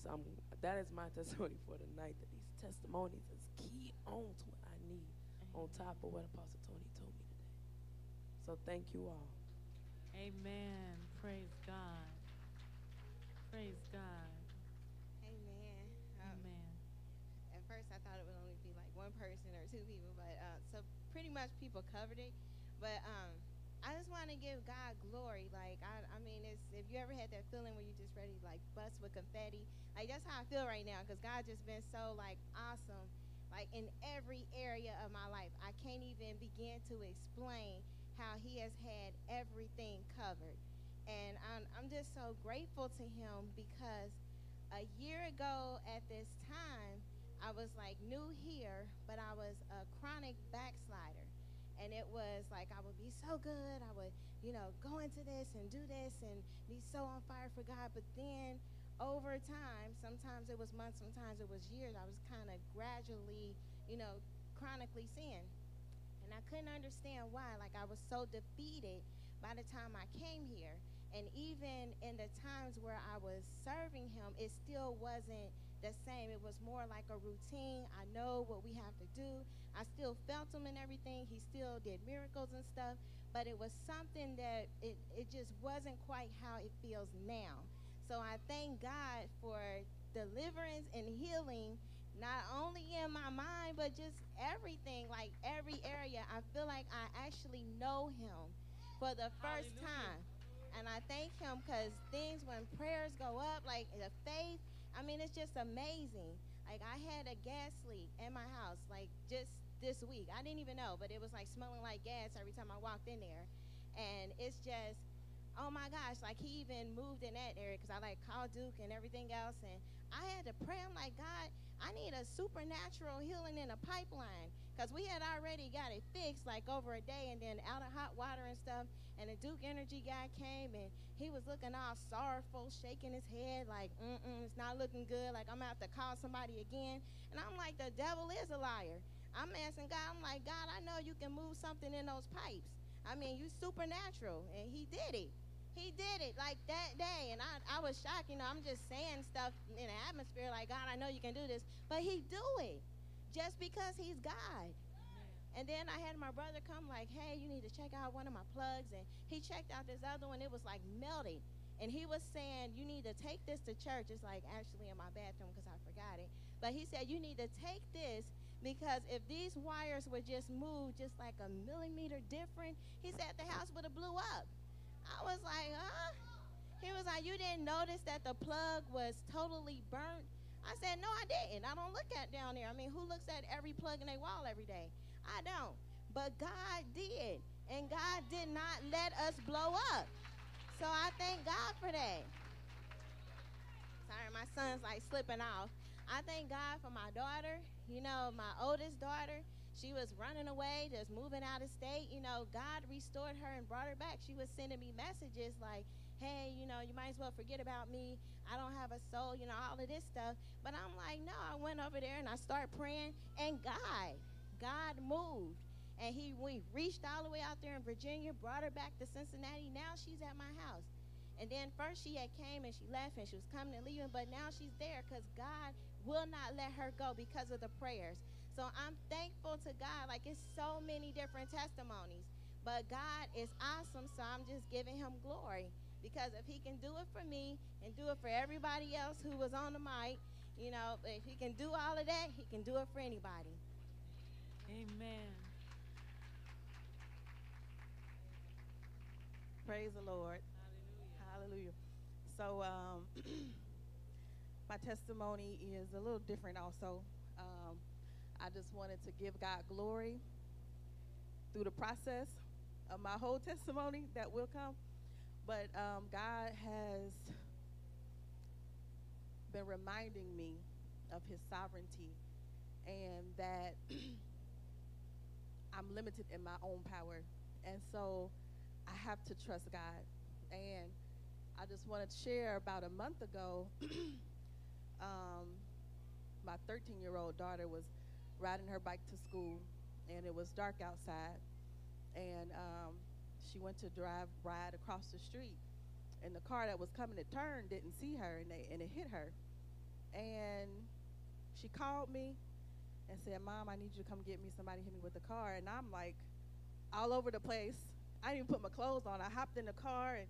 So I'm, that is my <laughs> testimony for tonight. That these testimonies is key on to what I need, on top of what Apostle Tony told me today. So thank you all. Amen. Praise God. Praise God. Amen. Um, Amen. At first, I thought it would only be like one person or two people, but uh, so pretty much people covered it. But um, I just want to give God glory. Like I, I mean, it's if you ever had that feeling where you just ready to like bust with confetti, like that's how I feel right now because God just been so like awesome, like in every area of my life. I can't even begin to explain how He has had everything covered, and I'm, I'm just so grateful to Him because a year ago at this time, I was like new here, but I was a chronic backslider. And it was like I would be so good. I would, you know, go into this and do this and be so on fire for God. But then over time, sometimes it was months, sometimes it was years, I was kind of gradually, you know, chronically sin. And I couldn't understand why. Like I was so defeated by the time I came here. And even in the times where I was serving him, it still wasn't the same. It was more like a routine. I know what we have to do. I still felt him and everything. He still did miracles and stuff. But it was something that it, it just wasn't quite how it feels now. So I thank God for deliverance and healing, not only in my mind, but just everything, like every area. I feel like I actually know him for the first Hallelujah. time. And I thank him because things when prayers go up, like the faith, I mean, it's just amazing. Like I had a gas leak in my house, like just this week. I didn't even know, but it was like smelling like gas every time I walked in there. And it's just, oh my gosh, like he even moved in that area because I like called Duke and everything else. And I had to pray. I'm like, God, I need a supernatural healing in a pipeline because we had already got it fixed like over a day and then out of hot water and stuff. And the Duke Energy guy came and he was looking all sorrowful, shaking his head like, mm-mm, it's not looking good. Like I'm gonna have to call somebody again. And I'm like, the devil is a liar. I'm asking God, I'm like, God, I know you can move something in those pipes. I mean, you supernatural. And he did it. He did it like that day. And I, I was shocked. You know, I'm just saying stuff in the atmosphere like, God, I know you can do this. But he do it just because he's God. And then I had my brother come like, hey, you need to check out one of my plugs. And he checked out this other one. It was like melting. And he was saying, you need to take this to church. It's like actually in my bathroom because I forgot it. But he said, you need to take this because if these wires were just moved just like a millimeter different, he said the house would have blew up. I was like, huh? He was like, you didn't notice that the plug was totally burnt? I said, no, I didn't. I don't look at down there. I mean, who looks at every plug in a wall every day? I don't. But God did. And God did not let us blow up. So I thank God for that. Sorry, my son's like slipping off. I thank God for my daughter. You know, my oldest daughter, she was running away, just moving out of state. You know, God restored her and brought her back. She was sending me messages like, hey, you know, you might as well forget about me. I don't have a soul, you know, all of this stuff. But I'm like, no, I went over there and I started praying, and God, God moved. And he we reached all the way out there in Virginia, brought her back to Cincinnati. Now she's at my house. And then first she had came and she left and she was coming and leaving, but now she's there because God will not let her go because of the prayers. So I'm thankful to God. Like it's so many different testimonies. But God is awesome, so I'm just giving him glory. Because if he can do it for me and do it for everybody else who was on the mic, you know, if he can do all of that, he can do it for anybody. Amen. Praise the Lord. Hallelujah. So, um, <clears throat> my testimony is a little different also. Um, I just wanted to give God glory through the process of my whole testimony that will come. But um, God has been reminding me of his sovereignty and that <clears throat> I'm limited in my own power. And so I have to trust God. And I just wanted to share about a month ago, <clears throat> um, my 13 year old daughter was riding her bike to school, and it was dark outside. And um, she went to drive ride across the street, and the car that was coming to turn didn't see her, and, they, and it hit her. And she called me and said, "Mom, I need you to come get me. Somebody hit me with the car." And I'm like, all over the place. I didn't even put my clothes on. I hopped in the car and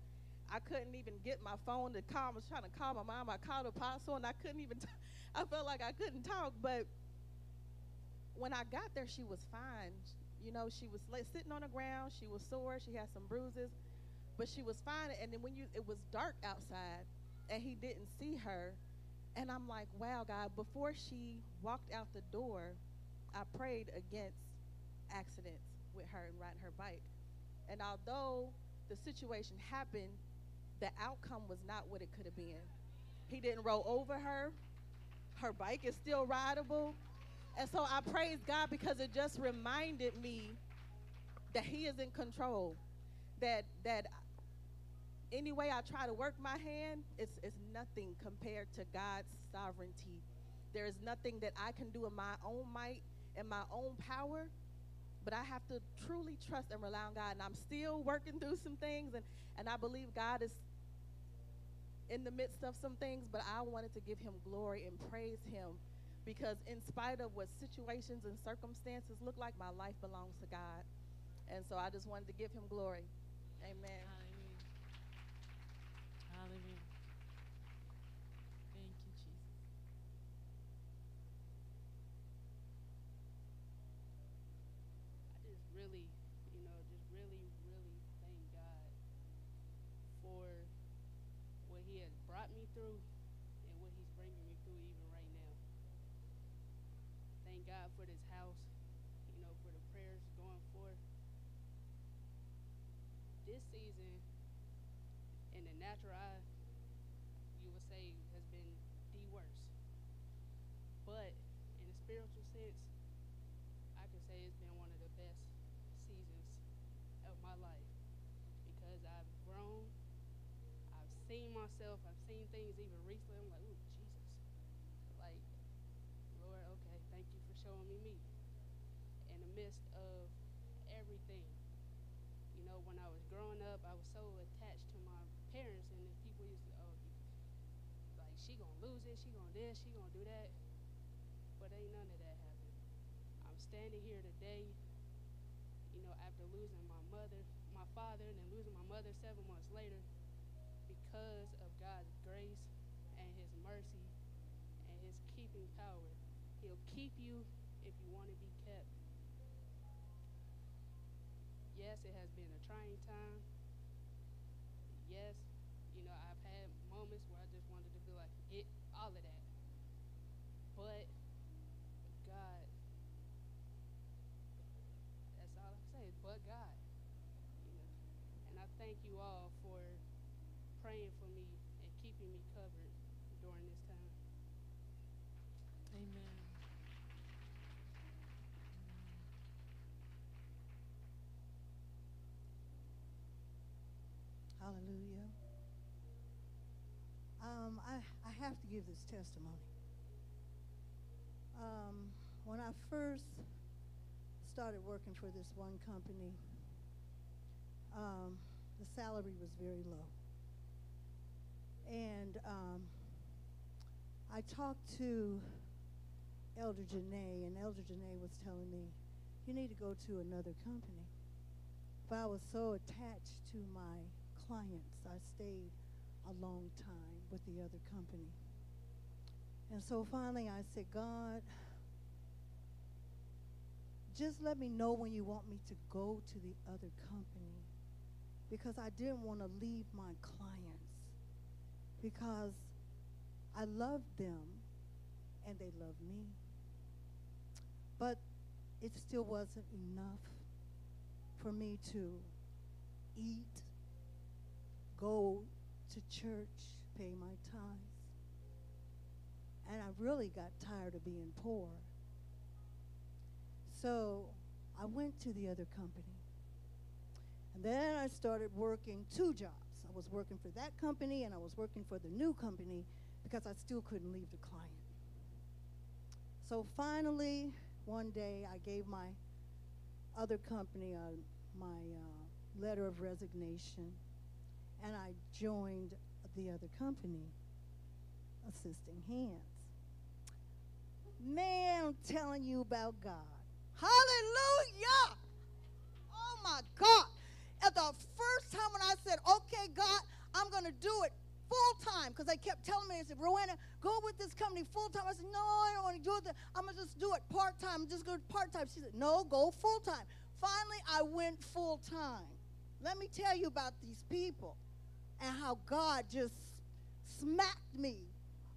I couldn't even get my phone to call. I was trying to call my mom. I called Apostle and I couldn't even. T- <laughs> I felt like I couldn't talk. But when I got there, she was fine. You know, she was sitting on the ground. She was sore. She had some bruises, but she was fine. And then when you, it was dark outside, and he didn't see her, and I'm like, wow, God. Before she walked out the door, I prayed against accidents with her and riding her bike. And although the situation happened, the outcome was not what it could have been. He didn't roll over her. Her bike is still rideable. And so I praise God because it just reminded me that He is in control. That that any way I try to work my hand, it's, it's nothing compared to God's sovereignty. There is nothing that I can do in my own might and my own power but I have to truly trust and rely on God. And I'm still working through some things, and, and I believe God is in the midst of some things, but I wanted to give him glory and praise him because, in spite of what situations and circumstances look like, my life belongs to God. And so I just wanted to give him glory. Amen. Hallelujah. Hallelujah. Thank you, Jesus. I just really, you know, just really, really thank God for what He has brought me through and what He's bringing me through even right now. Thank God for this house, you know, for the prayers going forth. This season, in the natural eye, you would say has been the worst. But in a spiritual sense, I can say it's been one of the best seasons of my life because I've grown, I've seen myself, I've seen things even recently. I'm like, ooh, Jesus. Like, Lord, okay, thank you for showing me me. In the midst of everything. You know, when I was growing up, I was so attached to my parents, and if people used to, oh, like, she gonna lose it, she gonna this, she gonna do that. But ain't none of that happened. I'm standing here today, you know, after losing my mother, my father, and then losing my mother seven months later because of God's grace and His mercy and His keeping power. He'll keep you if you want to be kept. Yes, it has been a trying time. Yes, you know, I've had moments where I just wanted to be like, it, all of that. But God, that's all I say, but God. You know, and I thank you all for praying for me and keeping me covered during this time. Amen. Hallelujah. Um, I, I have to give this testimony. Um, when I first started working for this one company, um, the salary was very low. And um, I talked to Elder Janae, and Elder Janae was telling me, you need to go to another company. But I was so attached to my clients, I stayed a long time with the other company. And so finally I said, God, just let me know when you want me to go to the other company because I didn't want to leave my clients because I loved them and they loved me. But it still wasn't enough for me to eat, go to church, pay my tithes. And I really got tired of being poor. So I went to the other company. And then I started working two jobs. I was working for that company and I was working for the new company because I still couldn't leave the client. So finally, one day I gave my other company uh, my uh, letter of resignation, and I joined the other company, Assisting Hands. Man, I'm telling you about God. Hallelujah! Oh my God. The first time when I said, okay, God, I'm going to do it full time, because they kept telling me, they said, Rowena, go with this company full time. I said, no, I don't want to do it. I'm going to just do it part time. I'm just go part time. She said, no, go full time. Finally, I went full time. Let me tell you about these people and how God just smacked me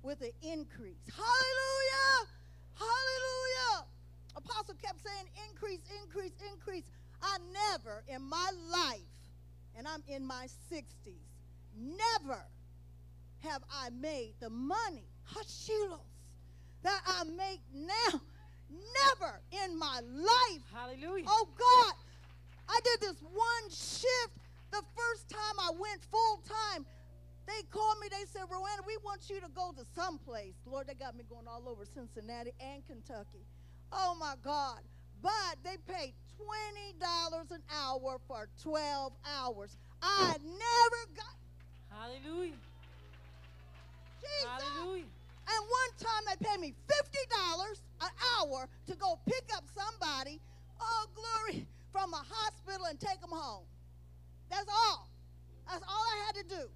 with an increase. Hallelujah! Hallelujah! Apostle kept saying, increase, increase, increase. I never in my life, and I'm in my 60s, never have I made the money, hashilos, that I make now. Never in my life. Hallelujah. Oh God, I did this one shift the first time I went full time. They called me, they said, Rowena, we want you to go to someplace. Lord, they got me going all over Cincinnati and Kentucky. Oh my God. But they paid $20 an hour for 12 hours. I never got. Hallelujah. Jesus. Hallelujah. And one time they paid me $50 an hour to go pick up somebody, oh, glory, from a hospital and take them home. That's all. That's all I had to do.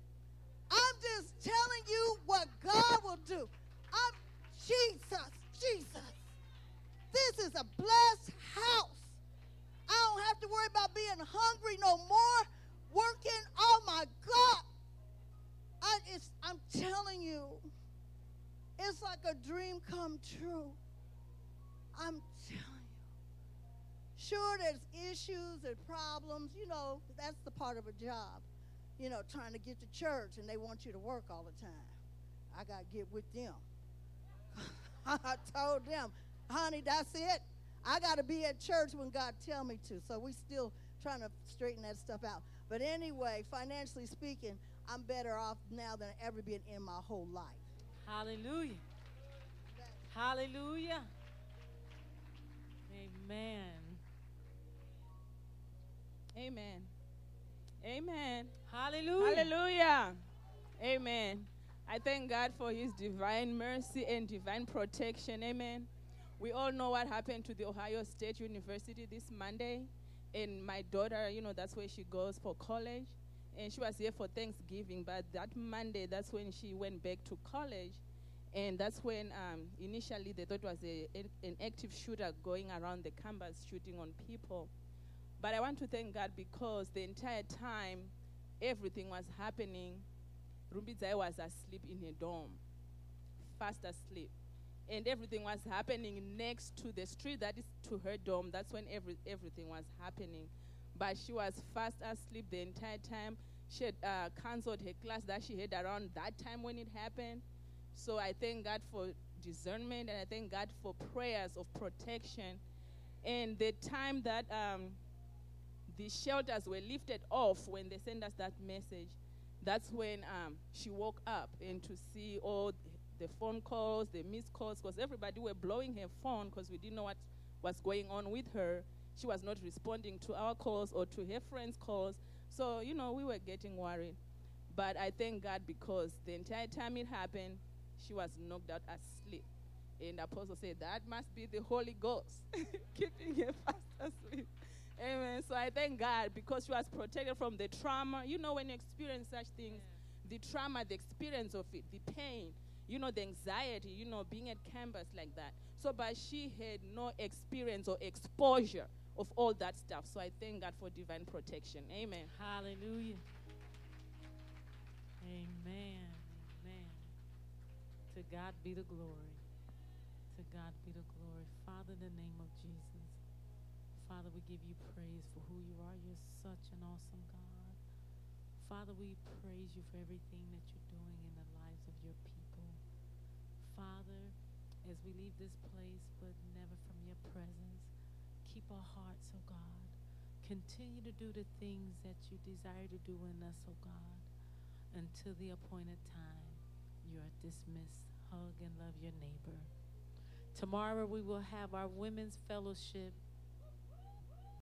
I'm just telling you what God will do. I'm Jesus, Jesus. This is a blessed house. I don't have to worry about being hungry no more. Working, oh my God. I, I'm telling you, it's like a dream come true. I'm telling you. Sure, there's issues and problems. You know, that's the part of a job. You know, trying to get to church and they want you to work all the time. I got to get with them. <laughs> I told them, honey, that's it. I got to be at church when God tell me to. So we still trying to straighten that stuff out. But anyway, financially speaking, I'm better off now than I ever been in my whole life. Hallelujah. Hallelujah. Amen. Amen. Amen. Hallelujah. Hallelujah. Amen. I thank God for his divine mercy and divine protection. Amen. We all know what happened to the Ohio State University this Monday. And my daughter, you know, that's where she goes for college. And she was here for Thanksgiving, but that Monday, that's when she went back to college. And that's when um, initially they thought it was a, a, an active shooter going around the campus shooting on people. But I want to thank God because the entire time everything was happening, Rumbidzai was asleep in her dorm, fast asleep. And everything was happening next to the street that is to her dorm. That's when every, everything was happening. But she was fast asleep the entire time. She had uh, canceled her class that she had around that time when it happened. So I thank God for discernment and I thank God for prayers of protection. And the time that um, the shelters were lifted off when they sent us that message, that's when um, she woke up and to see all the phone calls, the missed calls, because everybody were blowing her phone because we didn't know what was going on with her. She was not responding to our calls or to her friends' calls. So, you know, we were getting worried. But I thank God because the entire time it happened, she was knocked out asleep. And the apostle said, That must be the Holy Ghost <laughs> keeping her fast asleep. Amen. So I thank God because she was protected from the trauma. You know, when you experience such things, yeah. the trauma, the experience of it, the pain, you know, the anxiety, you know, being at campus like that. So, but she had no experience or exposure of all that stuff. So I thank God for divine protection. Amen. Hallelujah. Amen. Amen. To God be the glory. To God be the glory. Father, in the name of Jesus. Father, we give you praise for who you are. You're such an awesome God. Father, we praise you for everything that you're Father, as we leave this place, but never from your presence, keep our hearts, oh God. Continue to do the things that you desire to do in us, oh God, until the appointed time. You are dismissed. Hug and love your neighbor. Tomorrow we will have our women's fellowship